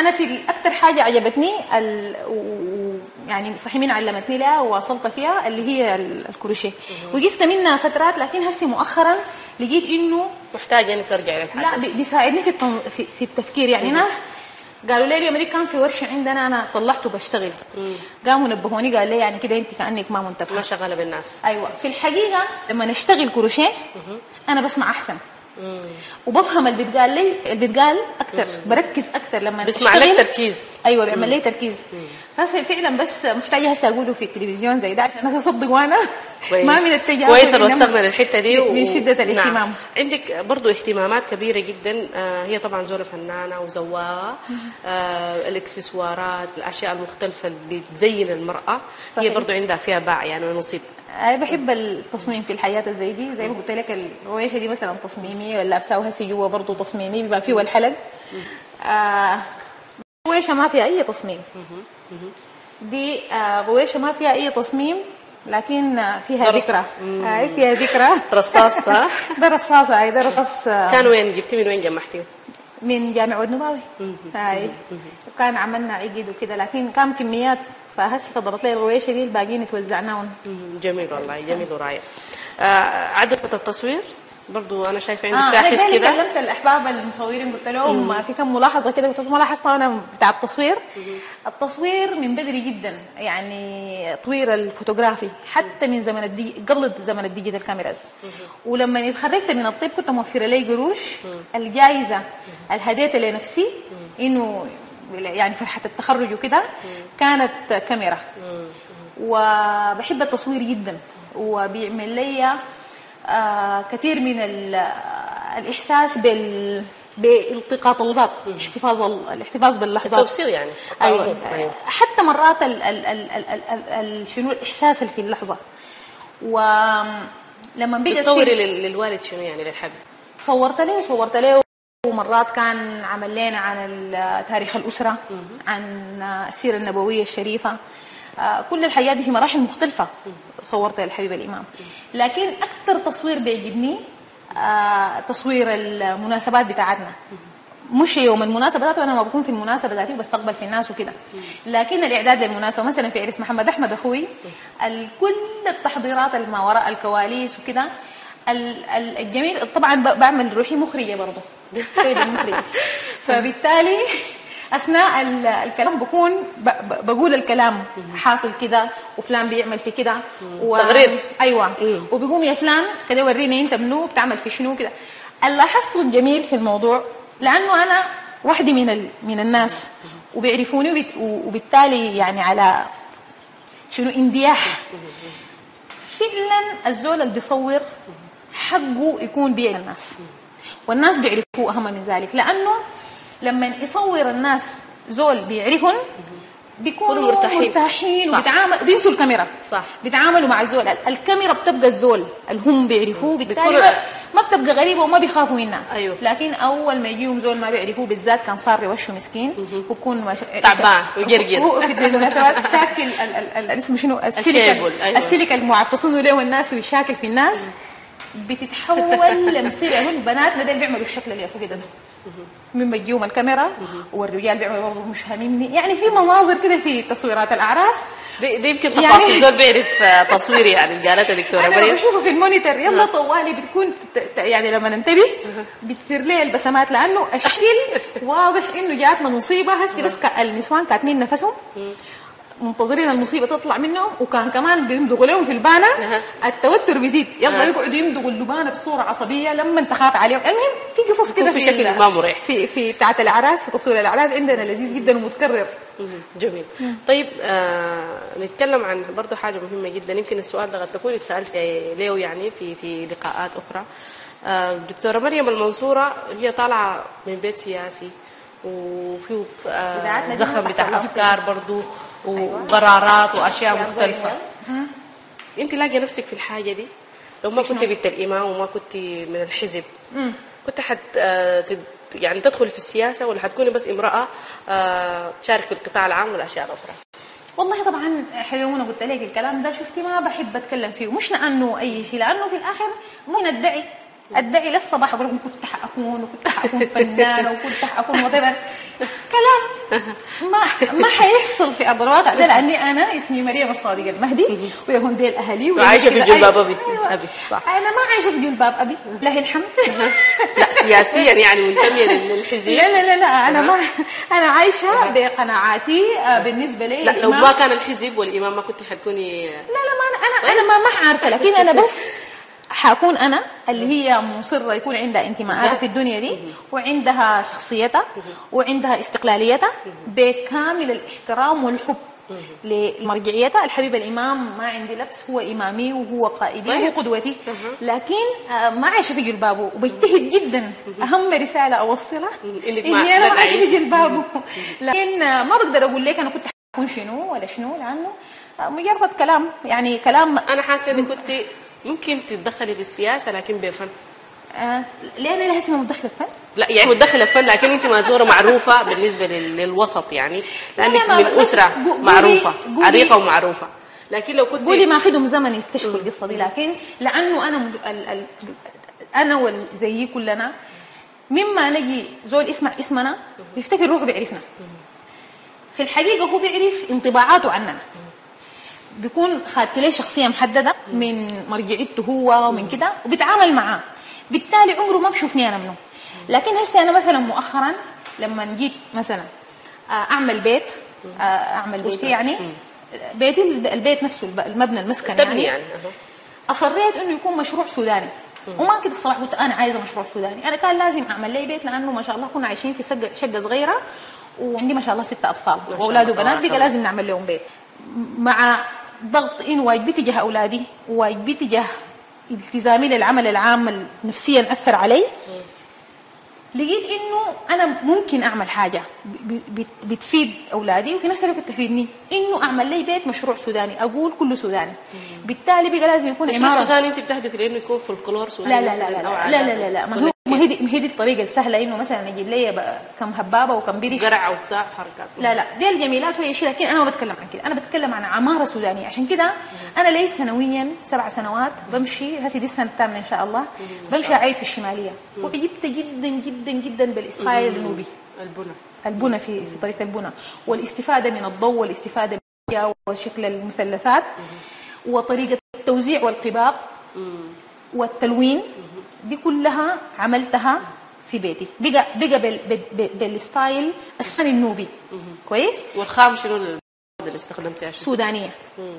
أنا في أكثر حاجة عجبتني ال... و- يعني صحيح مين علمتني لها وواصلت فيها اللي هي ال- الكروشيه. وقفت منها فترات لكن هسه مؤخرا لقيت إنه محتاجه انك ترجعي للحاجه لا بي- بيساعدني في التن... في, في التفكير. يعني ناس قالوا لي اليوم كان في ورشة عندنا أنا طلعته بشتغل قاموا نبهوني قال لي يعني كده أنت كأنك ما منتبهة. ما شغالة بالناس. أيوه. في الحقيقة لما نشتغل كروشيه أنا بسمع أحسن. وبفهم اللي بيتقال لي اللي بيتقال أكثر بركز أكثر لما أشتغل. لك تركيز. أيوه بيعمل لي تركيز. هسه فعلا بس محتاجه هسه أقوله في التلفزيون زي ده عشان الناس أصدق وأنا ما من التجاهل كويس إنما وصلنا للحتة دي من شدة الاهتمام. نعم. عندك برضو اهتمامات كبيرة جدا. آه هي طبعا زوره فنانه وزواقه آه الإكسسوارات الأشياء المختلفة اللي بتزين المرأة. هي صحيح. برضو عندها فيها باع يعني ونصيب أنا بحب التصميم في الحياة زي دي زي ما قلت لك الرويشه دي مثلا تصميميه ولا لابساها هسه جوا برضه تصميمي بيبقى فيه الحلق آه رويشه ما فيها أي تصميم. دي آه رويشه ما فيها أي تصميم لكن آه، فيها. ذكرى. آه فيها ذكرى. رصاص ها؟ ده رصاصه هاي ده رصاص آه، كان وين؟ جبتي من وين جمعتيه؟ من جامع ود نباوي هاي وكان عملنا عقد وكده لكن كان كميات فهسه فضلت لي الغويشه دي الباقيين توزعناهم جميل والله جميل ورائع. آه عدسة التصوير؟ برضو أنا شايفة عندك آه فيها أنا حس كده. كلمت الأحباب المصورين قلت لهم في كم ملاحظة كده قلت لهم لاحظت أنا بتاع التصوير. التصوير من بدري جدا يعني تطوير الفوتوغرافي حتى من زمن ال di- قبل زمن ال digital cameras. ولما اتخرجت من الطب كنت موفرة لي قروش الجائزه اللي هديتها لنفسي إنه يعني فرحة التخرج وكده كانت كاميرا. وبحب التصوير جدا. وبيعمل لي آه كثير من ال- الإحساس بال بالتقاط اللحظات احتفاظ ال- الاحتفاظ باللحظات. التوصيل يعني أيوه. أيوة. حتى مرات ال ال ال ال ال ال ال شنو الإحساس اللي في اللحظة. ولما في- لل- للوالد شنو يعني للحب صورت له وصورت له. ومرات كان عمل لنا عن تاريخ الأسرة عن السيرة النبوية الشريفة. آه، كل الحاجات دي في مراحل مختلفة صورتها للحبيب الإمام. لكن أكثر تصوير بيعجبني آه، تصوير المناسبات بتاعتنا. مش يوم المناسبة ذاته أنا ما بكون في المناسبة ذاتي وبستقبل في الناس وكده. لكن الإعداد للمناسبة مثلا في عرس محمد أحمد أخوي كل التحضيرات اللي ما وراء الكواليس وكده ال- ال- الجميل طبعا بعمل روحي مخرجة برضه. سيد المخرج فبالتالي أثناء ال- الكلام بكون بقول الكلام حاصل كده وفلان بيعمل في كده و... تغريد. أيوه. مم. وبيقوم يا فلان كده وريني أنت منو بتعمل في شنو كده. اللي الجميل في الموضوع لأنه أنا واحدة من ال... من الناس وبيعرفوني وبت... وبالتالي يعني على شنو اندياح. فعلا الزول اللي بيصور حقه يكون بيع الناس. والناس بيعرفوه أهم من ذلك لأنه لما يصور الناس زول بيعرفهم بيكونوا يكونوا مرتاحين. مرتاحين صح. وبيتعامل بينسوا الكاميرا صح. بيتعاملوا مع الزول الكاميرا بتبقى الزول اللي هم بيعرفوه بالتالي ما- بتبقى غريبة وما بيخافوا منها أيوه. لكن أول ما يجيهم زول ما بيعرفوه بالذات كان صار وشه مسكين ويكون مش... تعبان ويجرجر. هو في المناسبات ساكل ال- ال- ال- اسمه شنو السيليكا أيوه. السيليكا المعفصون له الناس ويشاكل في الناس بتتحول لمثير هم بناتنا دول بيعملوا الشكل اللي فوق ده. من بيجيهم الكاميرا والرجال بيعملوا برضه مش فاهميني يعني في مناظر كده في تصويرات الأعراس. دي, دي يمكن يعني- تفاصيل. زول بيعرف آه، تصوير يعني قالتها دكتورة أنا مريم بشوفه في المونيتور يلا طوالي بتكون يعني لما ننتبه بتصير لي البسمات لأنه الشكل واضح إنه جاتنا مصيبة. هسه بس النسوان كاتمين نفسهم. منتظرين المصيبة تطلع منهم وكان كمان بيمضغوا لهم في البانة. التوتر بيزيد. يلا أها. يقعدوا يمضغوا اللبانة بصورة عصبية لما تخاف عليهم. المهم في قصص كده في شكل ما مريح. في في بتاعه الأعراس في تصوير الأعراس عندنا لذيذ جدا ومتكرر. جميل. طيب آه نتكلم عن برضه حاجة مهمة جدا. يمكن السؤال ده قد تكون اتسألت له يعني في في لقاءات أخرى. آه دكتورة مريم المنصورة هي طالعة من بيت سياسي وفيه آه زخم بتاع أفكار برضه وقرارات وأشياء مختلفة. انت لاقي نفسك في الحاجة دي. لو ما كنت بنت الإمام وما كنت من الحزب. كنت حت آه، يعني تدخل في السياسة ولا حتكوني بس امرأة آه، تشارك في القطاع العام والأشياء الأخرى؟ والله طبعا حيوانة قلت لك الكلام ده. شفتي ما بحب أتكلم فيه. مش لأنه أي شيء لأنه في الآخر ممكن ادعي أدعي للصباح أقول لكم كنت حأكون وكنت حأكون فنانة وكنت حأكون وات كلام ما ما حيحصل في ارض الواقع ده لأني أنا اسمي مريم الصادق المهدي ويهون ديل أهلي وعايشة في. جلباب. أبي. أيوة. أبي، صح. أنا ما عايشة في جلباب أبي لله الحمد لا سياسيا يعني منتمية لل- للحزب لا لا لا لا أنا ما. أنا عايشة بقناعاتي آه، بالنسبة لي لا لو ما كان الحزب والإمام ما كنت حتكوني لا لا ما أنا أنا أنا ما ما عارفة لكن أنا بس حاكون أنا اللي هي مصرة يكون عندها انتماءاتها في الدنيا دي وعندها شخصيتها وعندها استقلاليتها بكامل الاحترام والحب لمرجعيتها. الحبيب الإمام ما عندي لبس هو إمامي وهو قائدي. وهو قدوتي. لكن آه، ما عايشة في جلبابه وبجتهد جدا. أهم رسالة أوصلها إني أنا ما عايشة في. جلبابه. لكن آه، ما بقدر أقول لك أنا كنت حكون شنو ولا شنو لأنه آه، مجرد كلام. يعني كلام أنا حاسة انك كنت ممكن تتدخلي في السياسة لكن بفن. آه ليه أنا لها اسمها مدخله فن؟ لا يعني متدخله فن لكن أنت مازوره معروفة بالنسبة لل- للوسط يعني. لأنك لا، من أسرة قولي- معروفة قولي- عريقة ومعروفة. لكن لو كنت قولي ما خدهم زمن يكتشفوا القصة دي. لكن لأنه أنا ال ال أنا وزيي كلنا مما نجي زول يسمع اسمنا بيفتكر روحه بيعرفنا. في الحقيقة هو بيعرف انطباعاته عننا. بيكون خدت له شخصية محددة. من مرجعيته هو ومن كده وبيتعامل معاه. بالتالي عمره ما بشوفني أنا منه. لكن هسه أنا مثلا مؤخرا لما جيت مثلا آه، أعمل بيت آه، أعمل بيتي يعني بيتي البيت نفسه المبنى المسكن يعني. يعني. أصريت إنه يكون مشروع سوداني. وما كده الصراحة قلت أنا عايزة مشروع سوداني. أنا كان لازم أعمل لي بيت لأنه ما شاء الله كنا عايشين في شقه صغيرة وعندي ما شاء الله ستة أطفال وأولاد وبنات بقى. لازم نعمل لهم بيت. مع ضغط إن واجبي تجاه أولادي وواجبي تجاه التزامي للعمل العام نفسيا أثر علي. لقيت إنه أنا ممكن أعمل حاجة ب- ب- بتفيد أولادي وفي نفس الوقت تفيدني. إنه أعمل لي بيت مشروع سوداني أقول كله سوداني. بالتالي بقى لازم يكون مشروع سوداني أنت بتهدفي لإنه يكون فولكلور سوداني لا لا لا مثلاً لا أو لا. لا عادات لا, لا. ما ولا هو ما هي دي ما هي دي الطريقة السهلة إنه مثلا أجيب لي بقى كم هبابه وكم برش قرع وبتاع حركات. لا لا دي الجميلات وهي شيء لكن أنا ما بتكلم عن كده. أنا بتكلم عن عمارة سودانية. عشان كده أنا لي سنويا سبع سنوات بمشي هسه دي السنة الثامنة إن شاء الله بمشي اعيد في الشمالية. وعجبت جدا جدا جدا بال style النوبي. البنى البنى في في طريقة البنى والاستفادة من الضوء والاستفادة من وشكل المثلثات وطريقة التوزيع والقباب والتلوين. دي كلها عملتها في بيتي. بقى بقى بال بال بال بالستايل السوداني النوبي. كويس؟ والخام شنو اللي استخدمتيها شنو؟ سودانية.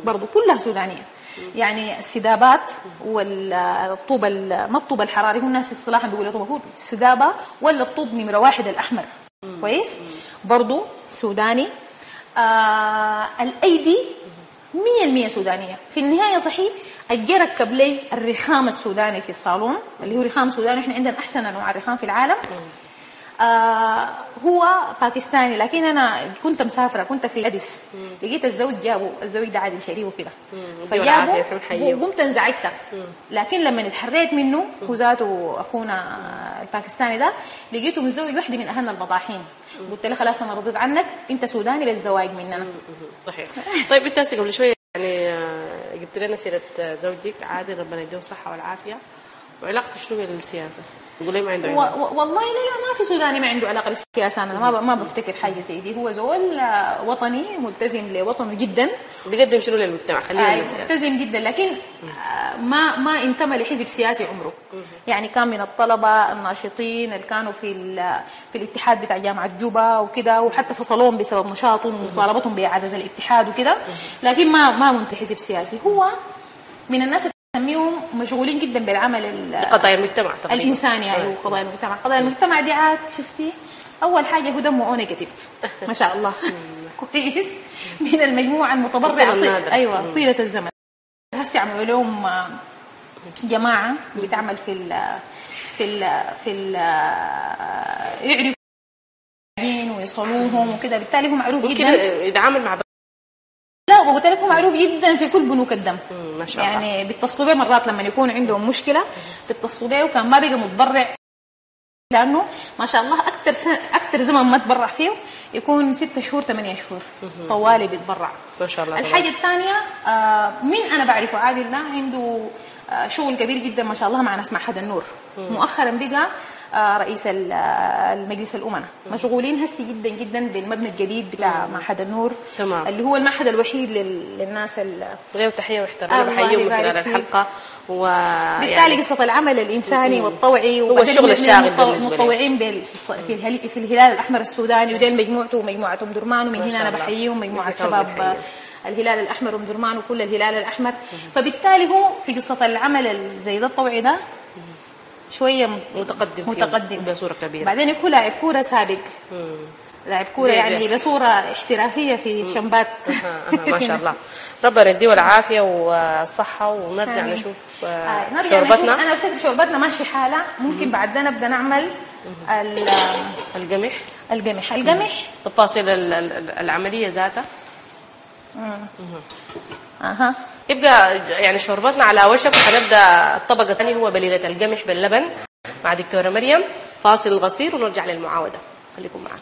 برضو كلها سودانية. يعني السدابات والطوب ال- ما الطوب الحراري هو الناس اصطلاحا بيقولوا طوب السدابة ولا الطوب نمرة واحد الأحمر. كويس؟ برضو سوداني. آه الأيدي 100% سودانية. في النهاية صحيح أجي ركب لي الرخام السوداني في الصالون اللي هو رخام سوداني. إحنا عندنا أحسن أنواع الرخام في العالم. آه هو باكستاني لكن أنا كنت مسافرة كنت في اديس لقيت الزوج جابه الزوج ده عادل شريف وكده. بنحييه. وقمت انزعجت لكن لما اتحريت منه هو ذاته أخونا الباكستاني ده لقيته متزوج واحدة من أهلنا المطاحين قلت له خلاص أنا رضيت عنك أنت سوداني بالزواج مننا. صحيح. طيب انت قبل شوية يعني آه، جبت لنا سيرة زوجك. عادل ربنا يديه الصحة والعافية. وعلاقته شنو بالسياسة؟ ما عنده و... و... والله لا لا ما في سوداني ما عنده علاقة بالسياسة أنا. ما ب... ما بفتكر حاجة زي دي. هو زول آه، وطني ملتزم لوطنه جدا. بيقدم شنو للمجتمع؟ خلينا آه، ملتزم جدا لكن آه، ما ما انتمى لحزب سياسي عمره. يعني كان من الطلبة الناشطين اللي كانوا في ال- في الاتحاد بتاع جامعة جوبا وكده وحتى فصلوهم بسبب نشاطهم ومطالبتهم بإعادة الاتحاد وكده. لكن ما ما منتمي لحزب سياسي. هو من الناس اللي تسميهم مشغولين جدا بالعمل ال- قضايا المجتمع تقريبا. الإنساني أيوه قضايا المجتمع. قضايا المجتمع دي عاد شفتي؟ أول حاجة هو دمه أو نيجاتيف. ما شاء الله. كويس. من المجموعه المتبرعه. أيوه طيلة الزمن. هسه عملوا لهم آه، جماعة بتعمل في ال في ال في ال يعرفوا الدين ويصلوهم وكده. بالتالي هو معروف جدا. يتعامل مع لا معروف جدا في كل بنوك الدم. ما شاء الله. يعني بيتصلوا بيه مرات لما يكون عندهم مشكلة بيتصلوا بيه وكان ما بقى متبرع. لأنه ما شاء الله أكثر سنة أكثر زمن ما تبرع فيه يكون ستة شهور ثمانية شهور. طوالي بيتبرع. ما شاء الله الحاجة الثانية آه مين أنا بعرفه؟ عادل ده عنده آه شغل كبير جدا ما شاء الله مع ناس معهد النور. مؤخرا بقى رئيس ال- المجلس الأمناء مشغولين هسي جدا جدا بالمبنى الجديد بتاع معهد النور تمام. اللي هو المعهد الوحيد لل- للناس له تحية وإحترام بحييهم خلال. الحلقة و بالتالي يعني قصة العمل الإنساني والطوعي هو الشغل الشاغل. متطوعين في الص- في الهل- في الهلال الأحمر السوداني ودين مجموعته ومجموعة أم درمان ومن هنا الله. بحييهم مجموعة بحييهم شباب. الهلال الأحمر أم درمان وكل الهلال الأحمر فبالتالي هو في قصة العمل ال- زي ده الطوعي ده شوية م- متقدم متقدم. بصورة كبيرة. بعدين يكون لاعب كورة سابق. لاعب بيع- يعني بيع. بصورة احترافية في شمبات. ما شاء الله. ربنا يديه العافية والصحة ونرجع آمين. نشوف آه، آه، نرجع شوربتنا. نشوف أنا افتكر شوربتنا ماشي حالة. ممكن بعد ده نبدأ نعمل ال- القمح. القمح. القمح. تفاصيل ال- ال- العملية ذاتها. أها. يبقى يعني شوربتنا على وشك وحنبدأ الطبق الثاني هو بليلة القمح باللبن مع دكتورة مريم. فاصل القصير ونرجع للمعاودة. خليكم معنا.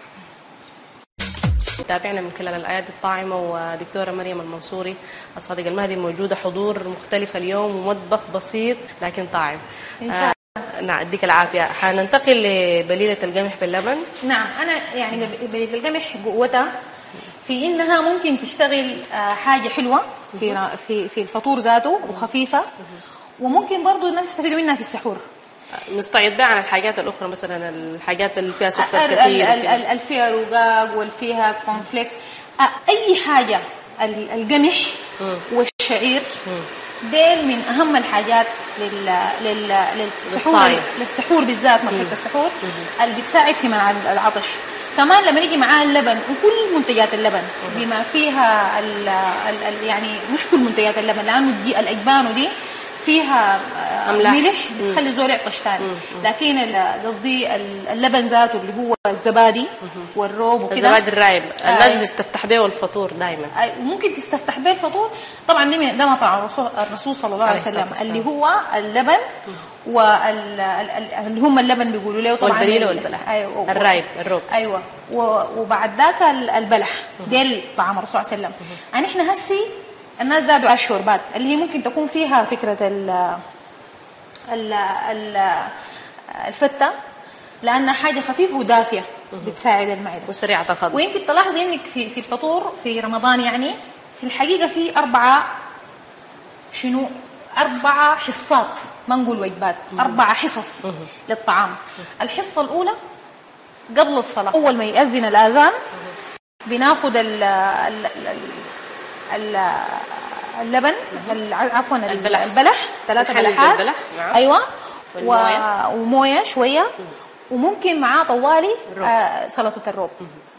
تابعنا من خلال الأيادي الطاعمة ودكتورة مريم المنصوري الصادق المهدي موجودة حضور مختلف اليوم ومطبخ بسيط لكن طاعم. إن شاء آه نعم يديك العافية. حننتقل لبليلة القمح باللبن. نعم أنا يعني بليلة القمح قوتها في إنها ممكن تشتغل آه، حاجة حلوة. في في في الفطور ذاته وخفيفة. وممكن برضه الناس يستفيدوا منها في السحور. نستعيد بقى عن الحاجات الأخرى مثلا الحاجات اللي فيها سكر كثير ال- ال- ال- فيها رقاق والفيها cornflakes آه، أي حاجة ال- القمح والشعير ديل من أهم الحاجات لل لل للسحور. للسحور بالذات مرحله السحور. اللي بتساعد في منع العطش. كمان لما نيجي معاه اللبن وكل منتجات اللبن بما فيها ال ال ال يعني مش كل منتجات اللبن لأنه دي الأجبان ودي فيها آه، أملاح. ملح بتخلي الزول يعطش ثاني. لكن قصدي ال- اللبن ذاته اللي هو الزبادي والروب وكده. الزبادي الرايب آه. الناس بتستفتح به الفطور دائما أي- وممكن تستفتح به الفطور. طبعا ده مطعم الرسول, صلى الله عليه وسلم. اللي هو اللبن وال ال- ال- اللي هم اللبن بيقولوا له. طبعا والبليلة ال- والبلح. أيوه الرايب، الروب. أيوه. وبعد ذاك ال- البلح. ديل طعام الرسول صلى الله عليه وسلم. يعني إحنا هسي الناس زادوا على الشوربات اللي هي ممكن تكون فيها فكرة ال ال ال الفتة لأنها حاجة خفيفة ودافية بتساعد المعدة. وسريعة الهضم وانت بتلاحظي إنك في في الفطور في رمضان يعني في الحقيقة في أربعة شنو أربعة حصات ما نقول وجبات أربعة حصص للطعام. الحصة الأولى قبل الصلاة. أول ما يأذن الآذان. بناخذ ال ال ال اللبن ال- عفوا ال- البلح. البلح ثلاثة بلحات. بالبلح، نعم. أيوه. والموية. و... وموية شوية. وممكن معاه طوالي. آه سلطة الروب.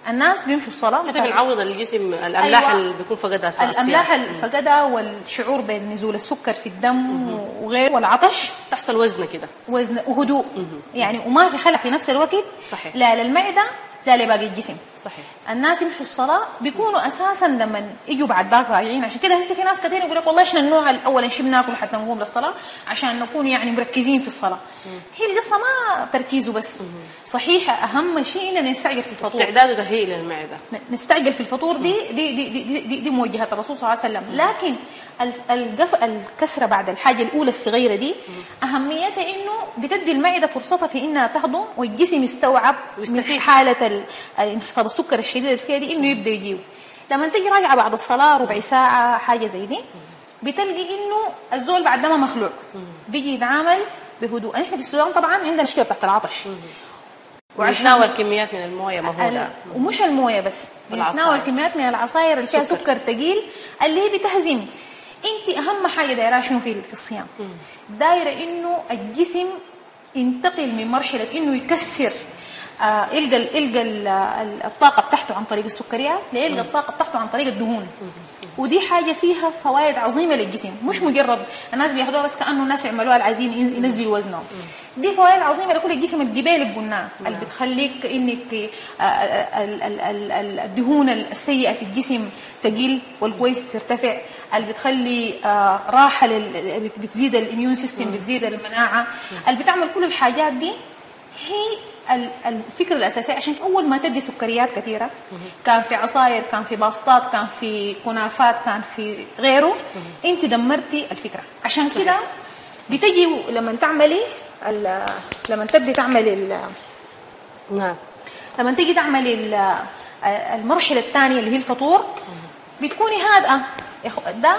الناس بيمشوا الصلاة كده بنعوض الجسم الأملاح أيوة. اللي بيكون فقدها الأملاح الصيام الفقدة والشعور بنزول السكر في الدم وغيره والعطش. تحصل وزنه كده. وزن وهدوء. يعني وما في خلع في نفس الوقت. صحيح. لا للمعدة لا لباقي الجسم. صحيح. الناس يمشوا الصلاة بيكونوا أساسا لما يجوا بعد ذاك راجعين. عشان كده هسه في ناس كثير يقول لك والله إحنا النوع الأول نشي بناكل حتى نقوم للصلاة عشان نكون يعني مركزين في الصلاة. هي القصة ما تركيزه بس. صحيح أهم شيء إننا نستعجل في الفطور. استعداد وتهيئ للمعدة. نستعجل في الفطور. دي دي دي دي, دي, دي, دي موجهات الرسول صلى الله عليه وسلم. لكن القف الكسرة بعد الحاجة الأولى الصغيرة دي أهميتها إنه بتدي المعدة فرصتها في إنها تهضم والجسم يستوعب من ويستفيد. حالة ال- انخفاض السكر الشديد اللي فيها دي إنه يبدأ يجيب. لما تجي راجعة بعد الصلاة ربع ساعة حاجة زي دي بتلقي إنه الزول بعد ما مخلوع. بيجي يتعامل بهدوء. إحنا في السودان طبعا عندنا مشكلة تحت العطش. ويتناول كميات من الموية مهولة. ومش الموية بس. بنتناول كميات من العصاير اللي فيها سكر. ثقيل اللي هي بتهزم. انت أهم حاجة دايرة شنو في في الصيام؟ دايرة إنه الجسم ينتقل من مرحلة إنه يكسر آه يلقى ال- يلقى ال- ال- الطاقة بتاعته عن طريق السكريات ليلقى الطاقة بتاعته عن طريق الدهون. ودي حاجة فيها فوائد عظيمة للجسم مش مجرد الناس بياخدوها بس كأنه الناس يعملوها عايزين ين- ينزلوا وزنهم. دي فوائد عظيمة لكل الجسم الجبال اللي قلناه اللي بتخليك إنك آه، آه، ال- ال- ال- ال- الدهون السيئة في الجسم تقل والكويس ترتفع اللي بتخلي راحة لل- بتزيد ال immune system بتزيد المناعة. اللي بتعمل كل الحاجات دي هي ال- الفكرة الأساسية عشان أول ما تدي سكريات كثيرة كان في عصاير كان في باسطات كان في كنافات كان في غيره أنت دمرتي الفكرة. عشان كده بتجي لما تعملي لما تبدي تعملي نعم. لما تيجي تعملي ال- المرحلة الثانية اللي هي الفطور بتكوني أخو- ده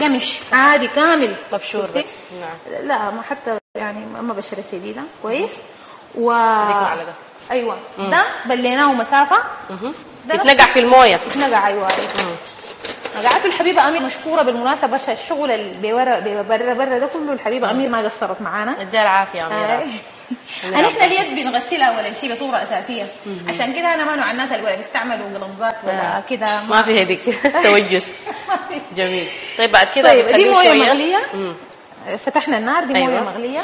قمح عادي كامل. مبشور؟ بس. نعم. لا ما حتى يعني ما بشرة شديدة. كويس. و خليك معلقة. أيوه. ده بليناه مسافة. ده يتنقع في الموية. اتنقع أيوه أيوة. نقعته الحبيبة أمير. مشكورة بالمناسبة. الشغل اللي برا برا ده كله الحبيبة أمير ما قصرت معانا. اديها العافية أميرة. أنا إحنا اليد بنغسلها ولا شيء بصورة أساسية؟ عشان كده أنا ما نوع الناس اللي بيستعملوا قلمزات ولا آه. كده. ما في هديك. توجس. جميل. طيب بعد كده طيب دي موية مغلية. مم. فتحنا النار دي موية أيوة. مغلية.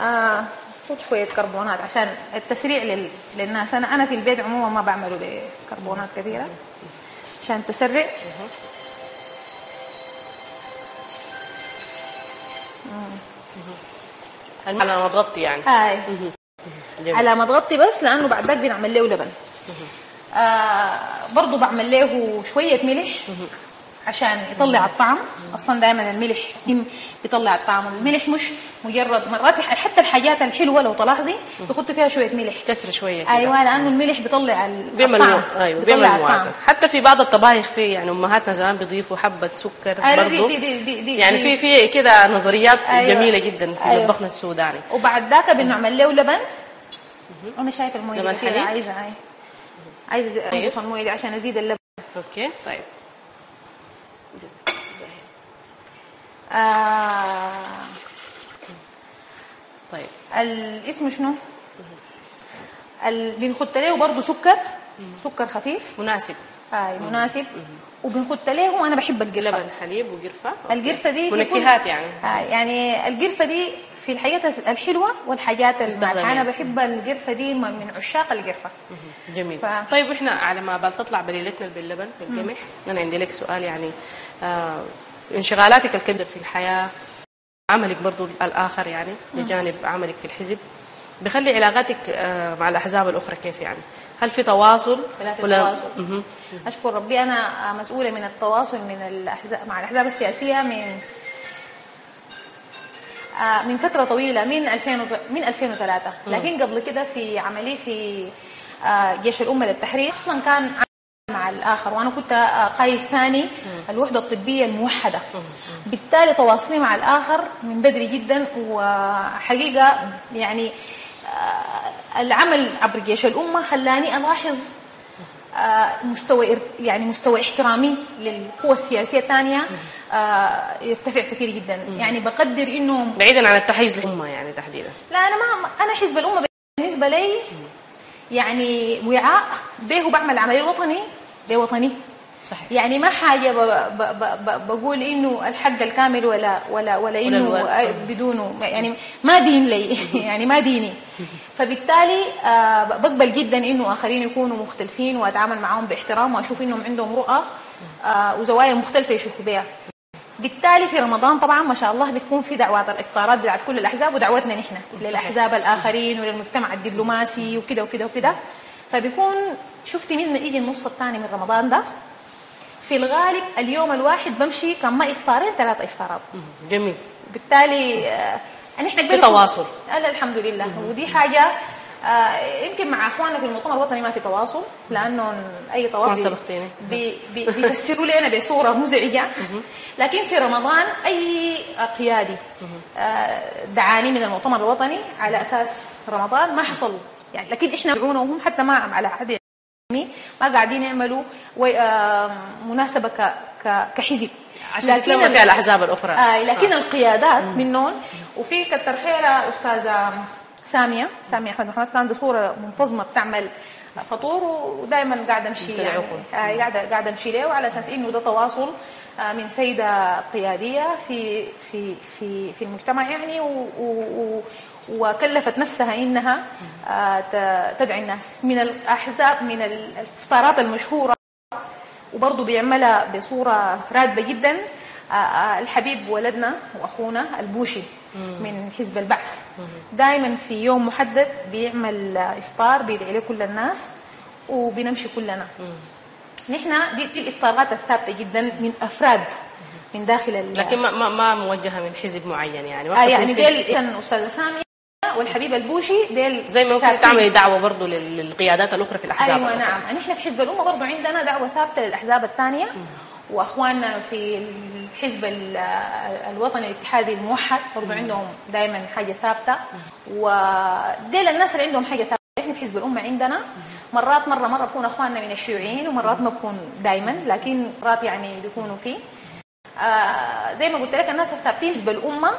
آه. خد شوية كربونات عشان التسريع لل... للناس. أنا أنا في البيت عموما ما بعمله بكربونات كثيرة. عشان تسرع. على ما تغطي يعني. هاي. على ما تغطي بس لأنه بعد ذاك بنعمل له لبن. آه برضو بعمل له شوية ملح. عشان يطلع الطعم أصلا دائما الملح بيطلع الطعم الملح مش مجرد مرات حتى الحاجات الحلوة لو تلاحظي بيحطوا فيها شوية ملح كسر شوية كده أيوه لأنه الملح بيطلع بيعمل. أيوه بيعمل. موازن حتى في بعض الطبايخ في يعني أمهاتنا زمان بيضيفوا حبة سكر أيوة، برضو دي- دي- دي- دي- يعني في في كده نظريات أيوة. جميلة جدا في أيوة. مطبخنا السوداني وبعد ذاك بنعمل له لبن أنا شايفة الموية دي؟ عايزة هاي عايزة طيب. أضيف الموية دي عشان أزيد اللبن أوكي طيب آه. طيب. الاسم شنو؟ بنخت له برضه سكر. سكر خفيف. مناسب. هاي مناسب. وبنخت له أنا بحب القرفة. لبن حليب وقرفة. القرفة دي منكهات يعني. آه يعني القرفة دي في الحاجات الحلوة والحاجات المالحه أنا. بحب القرفة دي من من عشاق القرفة. جميل. ف- طيب إحنا على ما بال تطلع بليلتنا باللبن بالقمح. أنا عندي لك سؤال يعني آه انشغالاتك الكبيرة في الحياة عملك برضو الآخر يعني بجانب عملك في الحزب. بخلي علاقاتك آه مع الأحزاب الأخرى كيف يعني؟ هل في تواصل؟ ولا تواصل. أشكر ربي أنا مسؤولة من التواصل من الأحزاب مع الأحزاب السياسية من آه، من فترة طويلة من 2000 وت- من 2003 لكن قبل كده في عملي في آه، جيش الأمة للتحرير أصلا كان مع الآخر. وأنا كنت قائد ثاني الوحدة الطبية الموحدة. بالتالي تواصلي مع الآخر من بدري جدا وحقيقة يعني آه، العمل عبر جيش الأمة خلاني ألاحظ آه، مستوى يعني مستوى احترامي للقوى السياسية الثانية آه، يرتفع كثير جدا. يعني بقدر إنه بعيدا عن التحيز للأمة يعني تحديدا. لا أنا ما أنا حزب الأمة بالنسبة لي يعني وعاء به بعمل العمل الوطني ده وطني؟ صحيح. يعني ما حاجة ب ب ب ب بقول إنه الحق الكامل ولا ولا ولا إنه بدونه يعني ما دين لي. يعني ما ديني. فبالتالي آه، بقبل جدا إنه آخرين يكونوا مختلفين وأتعامل معهم باحترام وأشوف إنهم عندهم رؤى آه، وزوايا مختلفة يشوفوا بها بالتالي في رمضان طبعا ما شاء الله بتكون في دعوات الإفطارات بتاعت كل الأحزاب ودعوتنا نحن. للأحزاب الآخرين وللمجتمع الدبلوماسي وكده وكده وكده. فبيكون شفتي من يجي النص الثاني من رمضان ده؟ في الغالب اليوم الواحد بمشي ما إفطارين ثلاثة إفطارات. جميل. بالتالي آه، نحن في تواصل. لا الحمد لله. ودي حاجة آه، يمكن مع إخواننا في المؤتمر الوطني ما في تواصل لأنه أي ما تواصل سبقتيني. بي بي بيفسروا لنا بصورة مزعجة. لكن في رمضان أي قيادي آه، دعاني من المؤتمر الوطني على أساس رمضان ما حصل يعني لكن إحنا وهم حتى ما على حد يعني ما قاعدين يعملوا آه، ك- كحزب. عشان تتلم فيها الأحزاب الأخرى. آه لكن القيادات منهم وفي كتر خيرها أستاذة سامية. سامية احمد محمد كان عندها صورة منتظمة بتعمل فطور ودائما قاعدة امشي يعني. آه قاعدة قاعدة امشي له على أساس إنه ده تواصل آه من سيدة قيادية في في في في المجتمع يعني. و و و وكلفت نفسها إنها آه تدعي الناس من الأحزاب من الافطارات المشهورة. وبرضه بيعملها بصورة رادبة جدا آه، آه، الحبيب ولدنا وأخونا البوشي من حزب البعث. دائما في يوم محدد بيعمل إفطار بيدعي له كل الناس وبنمشي كلنا. نحن دي, دي الإفطارات الثابتة جدا من أفراد من داخل لكن ما, ما, موجهة من حزب معين يعني. آه يعني ديل كان أستاذة والحبيب البوشي ديل زي ما ممكن. تعملي دعوة برضه لل- للقيادات الأخرى في الأحزاب. أيوه. نعم. نحن في حزب الأمة برضه عندنا دعوة ثابتة للأحزاب الثانية. وأخواننا في الحزب ال- الوطني الاتحادي الموحد برضه عندهم دائما حاجة ثابتة. وديل الناس اللي عندهم حاجة ثابتة. إحنا في حزب الأمة عندنا مرات مرة مرة بكون أخواننا من الشيوعيين ومرات ما بكون دائما. لكن مرات يعني بيكونوا فيه. آه زي ما قلت لك الناس الثابتين حزب الامه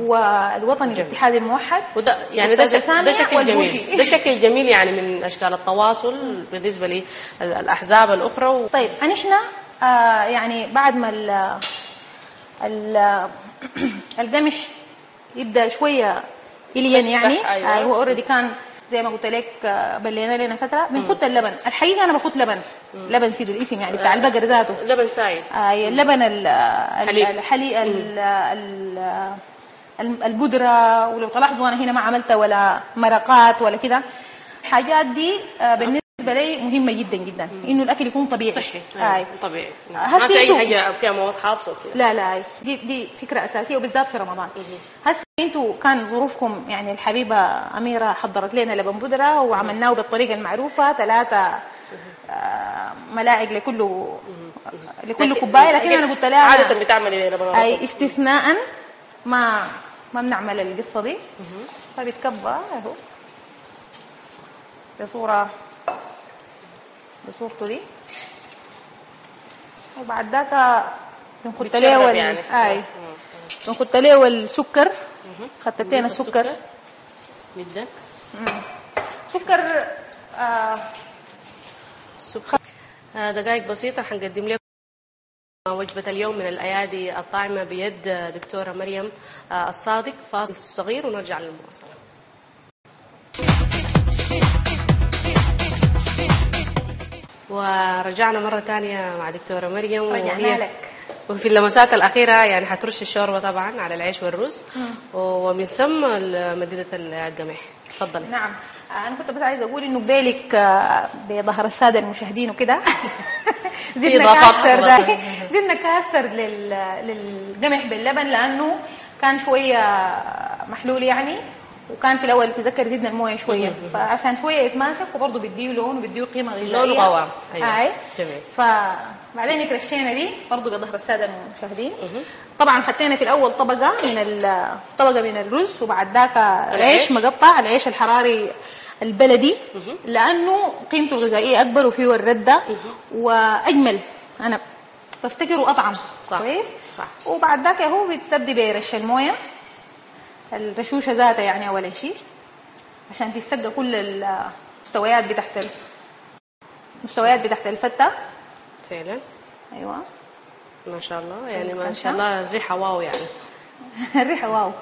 والوطني الاتحادي الموحد وده يعني ده شكل ده شكل. جميل ده شكل جميل يعني من أشكال التواصل بالنسبة للأحزاب الأخرى و... طيب نحن آه يعني بعد ما ال ال القمح يبدأ شوية يلين يعني أيوة. آه هو اوريدي كان زي ما قلت لك آه، بلينا لنا فترة بنخد اللبن. الحقيقة أنا بخد لبن. لبن سيد الاسم يعني بتاع البقر ذاته. لبن سايل. آه اللبن ال- حليب. ال- الحلي ال- ال- ال- البودرة ولو تلاحظوا أنا هنا ما عملت ولا مرقات ولا كده. الحاجات دي آه، بالنسبة بالنسبة لي مهمة جدا جدا إنه الأكل يكون طبيعي. صحي آي. طبيعي. هسي ما في أي حاجة فيها مواد حافظه وكده. لا لا هاي دي دي فكرة أساسية وبالذات في رمضان. هسه أنتوا كان ظروفكم يعني الحبيبة أميرة حضرت لنا لبن بودره وعملناه بالطريقة المعروفة ثلاثة آه، ملاعق لكل لكل كوباية. لكن أنا قلت لها عادة بتعملي لبن أي استثناء ما ما بنعمل القصة دي. فبيتكبى أهو. بصوره بصورته دي. وبعد ذاك بنخت له وال... يعني. أي. بنخت له والسكر. خطتين السكر. جدا. سكر آه. سكر. آه، دقائق بسيطة حنقدم لكم وجبة اليوم من الأيادي الطاعمة بيد دكتورة مريم آه، الصادق فاصل صغير ونرجع للمواصلة. ورجعنا مرة تانية مع دكتورة مريم رجعنا لك. وفي اللمسات الأخيرة يعني حترش الشوربة طبعا على العيش والرز ومن ثم مديدة القمح تفضلي. نعم. آه، أنا كنت بس عايزة أقول إنه بالك آه، بظهر السادة المشاهدين وكده. زدنا كاستر. ده زدنا كاستر لل... للقمح باللبن لأنه كان شوية محلول يعني. وكان في الأول تذكر زدنا المويه شوية. فعشان شوية يتماسك وبرضه بيديه لون وبيديه قيمة غذائية. لون وقوام. أيوة. أي. جميل. فبعدين رشينا دي. برضه بظهر السادة المشاهدين. طبعا حطينا في الأول طبقة من طبقة من الرز وبعد ذاك العيش. عيش مقطع العيش الحراري البلدي. لأنه قيمته الغذائية أكبر وفيه الردة. وأجمل. أنا بفتكره اطعم صح. كويس؟ صح. وبعد ذاك هو بتبدي برش الموية. الرشوشة ذاتها يعني اول شيء؟ عشان تتسقى كل المستويات بتاعت ال- المستويات بتاعت الفتة. فعلا. أيوه. ما شاء الله. يعني ما شاء. الله الريحة واو يعني. الريحه واو.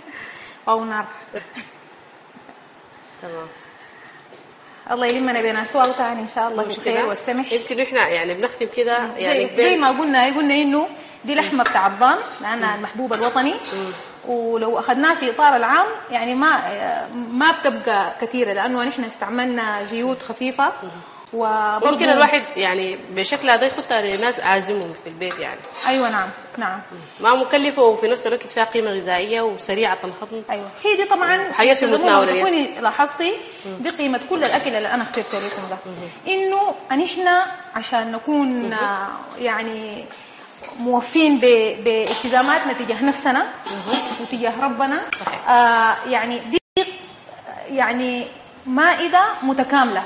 واو نار. تمام. الله يلمنا بين اسواق تاني إن شاء الله بالخير؟ والسمح. يمكن إحنا يعني بنختم كده يعني زي, زي ما قلنا قلنا إنه دي لحمة بتاع الضان لأنها المحبوب الوطني. ولو أخذناه في إطار العام يعني ما ما بتبقى كثيرة لأنه نحن استعملنا زيوت خفيفة. وبرضه ممكن الواحد يعني بشكل ده يخطها لناس عازمهم في البيت يعني. أيوه نعم نعم. ما مكلفة وفي نفس الوقت فيها قيمة غذائية وسريعة الهضم أيوه. هي دي طبعا إذا المتناول. تكوني لاحظتي دي قيمة كل الأكل اللي أنا اخترته لكم ده. إنه نحن عشان نكون يعني موفين بالتزاماتنا تجاه نفسنا وتجاه ربنا. صحيح. آه يعني دي يعني مائدة متكاملة.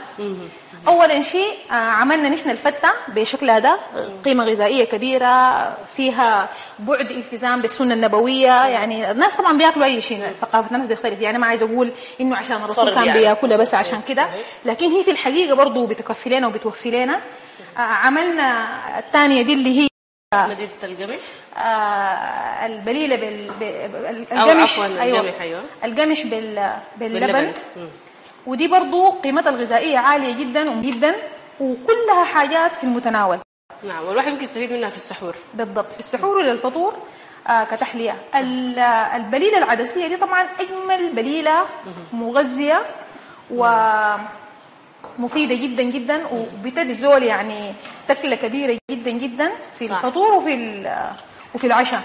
أولا شيء آه عملنا نحن الفتة بشكلها ده قيمة غذائية كبيرة فيها بعد التزام بالسنة النبوية. يعني الناس طبعا بياكلوا أي شيء ثقافة الناس بتختلف. يعني ما عايز أقول إنه عشان الرسول كان يعني. بياكلها بس عشان كده. لكن هي في الحقيقة برضو بتكفي لنا وبتوفي لنا. آه عملنا الثانية دي اللي هي مدينة القمح آه البليلة بال أو عفواً القمح، أيوة. القمح بال... باللبن, باللبن. ودي برضو قيمتها الغذائية عالية جدا جدا وكلها حاجات في المتناول. نعم والواحد ممكن يستفيد منها في السحور. بالضبط في السحور وللفطور آه كتحلية. ال- البليلة العدسية دي طبعا أجمل بليلة مغذية ومفيده جدا جدا وبتدي الزول يعني تكلة كبيرة جدا جدا في صح. الفطور وفي وفي العشاء.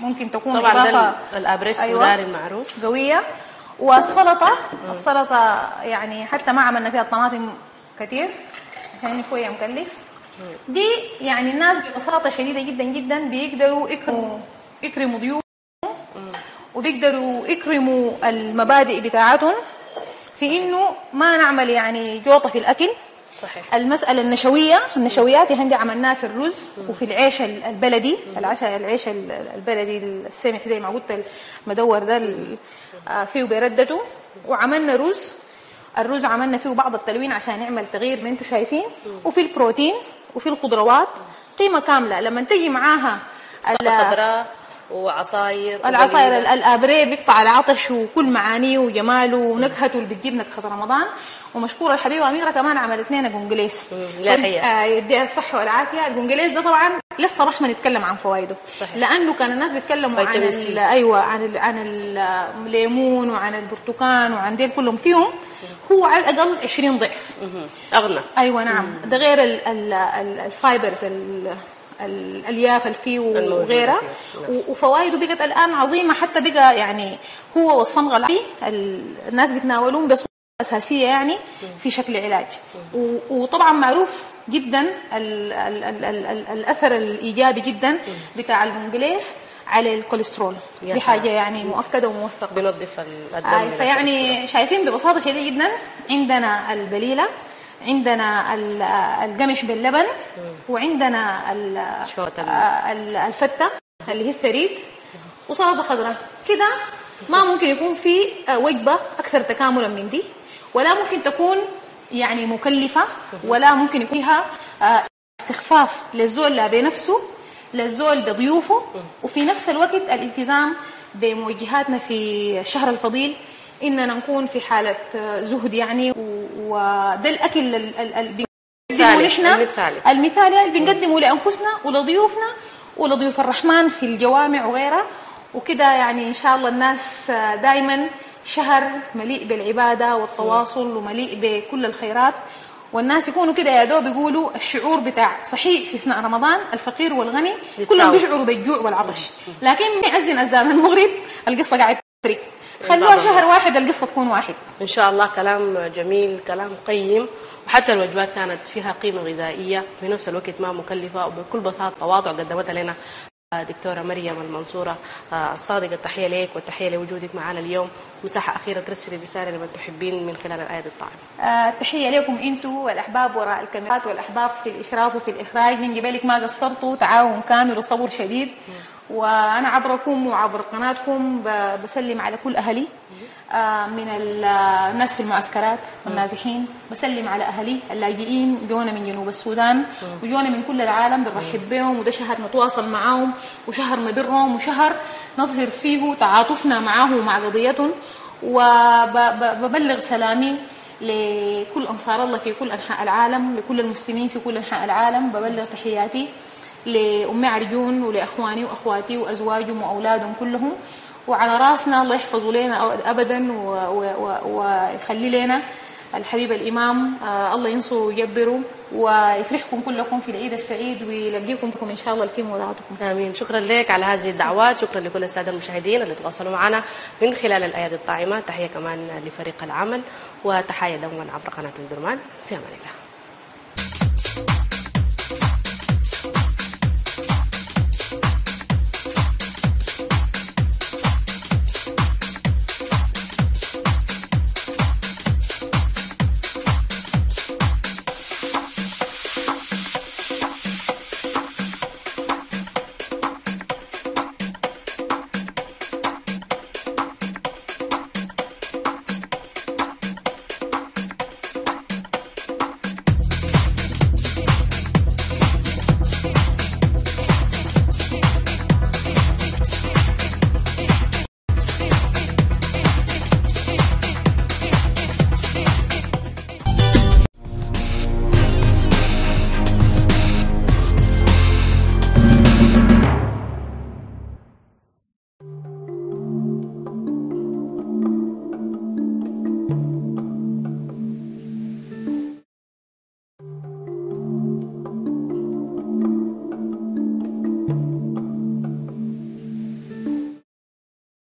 ممكن تكون طبعا ده الأبريس أيوة. المعروف قوية. والسلطة السلطة يعني حتى ما عملنا فيها الطماطم كثير عشان شوية مكلف. دي يعني الناس ببساطة شديدة جدا جدا بيقدروا يكرموا يكرموا ضيوف وبيقدروا يكرموا المبادئ بتاعتهم. في إنه ما نعمل يعني جوطة في الأكل. صحيح. المسألة النشوية النشويات هندي عملناها في الرز وفي العيش ال- البلدي العشاء العيش ال- البلدي السمح زي ما قلت المدور ده آه، فيه بردته. وعملنا رز. الرز عملنا فيه بعض التلوين عشان نعمل تغيير ما أنتم شايفين. وفي البروتين وفي الخضروات قيمة كاملة. لما تجي معاها خضراء وعصاير العصاير ال- وبليلة. الابريه بيقطع العطش وكل معانيه وجماله ونكهته اللي بتجيب نكهة رمضان ومشكوره الحبيبة أميرة كمان عملت لنا قنقليس لا حقيقة. آه يديها الصحة والعافية القنقليس ده طبعا لسه ما نتكلم عن فوائده صحيح. لأنه كان الناس بيتكلموا عن ال-. أيوه عن ال عن الليمون وعن البرتقال وعن ديل كلهم فيهم هو على الأقل 20 ضعف. أغنى أيوه نعم ده غير ال- ال- ال- ال fibers ال- ال- الألياف الموجودة وغيرها. نعم. وفوائده بقت الآن عظيمة حتى بقى يعني هو والصمغ العربي ال- الناس بيتناولون بصورة أساسية يعني في شكل علاج. و- وطبعا معروف جدا ال ال ال ال ال الأثر الإيجابي جدا بتاع المنجليس على الكوليسترول. دي. حاجة يعني مؤكدة وموثقة. بينظف ال- الدم آه فيعني شايفين ببساطة شديدة جدا عندنا البليلة. عندنا ال- القمح باللبن وعندنا آه، ال- الفتة اللي هي الثريد وسلطة خضراء. كده ما ممكن يكون في وجبة أكثر تكاملا من دي ولا ممكن تكون يعني مكلفة ولا ممكن يكون فيها آه، استخفاف للزول لا بنفسه للزول بضيوفه وفي نفس الوقت الالتزام بموجهاتنا في الشهر الفضيل اننا نكون في حالة زهد يعني وده الأكل ال- ال- ال- بنقدمه نحن. المثالي. المثالي اللي بنقدمه لأنفسنا ولضيوفنا ولضيوف الرحمن في الجوامع وغيرها وكده يعني إن شاء الله الناس دائما شهر مليء بالعبادة والتواصل ومليء بكل الخيرات. والناس يكونوا كده يا دوب يقولوا الشعور بتاع صحيح في أثناء رمضان الفقير والغني. كلهم بيشعروا بالجوع والعطش. لكن يأذن اذان المغرب القصة قاعدة تفرق. خلوها شهر. واحد القصة تكون واحد. إن شاء الله كلام جميل كلام قيم وحتى الوجبات كانت فيها قيمة غذائية. في نفس الوقت ما مكلفة وبكل بساطة تواضع قدمتها لنا دكتورة مريم المنصورة آه، الصادقة. التحية لك والتحية لوجودك معنا اليوم. مساحة أخيرة ترسلي رسالة لمن تحبين من خلال الآية الطاعمة آه، تحية لكم أنتم والأحباب وراء الكاميرات والأحباب في الإشراف وفي الإخراج. من قبلك ما قصرتوا تعاون كامل وصبر شديد. وأنا عبركم وعبر قناتكم بسلم على كل أهلي آه، من ال- الناس في المعسكرات والنازحين بسلم على أهلي اللاجئين جونا من جنوب السودان وجونا من كل العالم بنرحب بهم وده شهر نتواصل معاهم وشهر نبرهم وشهر نظهر فيه تعاطفنا معاهم ومع قضيتهم وببلغ سلامي لكل أنصار الله في كل أنحاء العالم لكل المسلمين في كل أنحاء العالم ببلغ تحياتي لأم عرجون ولأخواني وأخواتي وأزواجهم وأولادهم كلهم. وعلى رأسنا الله يحفظه لنا أبدا ويخلي لنا الحبيب الإمام آه الله ينصره ويجبره ويفرحكم كلكم في العيد السعيد ويلقيكم إن شاء الله في مرادكم آمين. شكرا لك على هذه الدعوات. شكرا لكل السادة المشاهدين اللي تواصلوا معنا من خلال الآيات الطاعمة تحية كمان لفريق العمل. وتحية دوما عبر قناة الدرمان في أمان الله.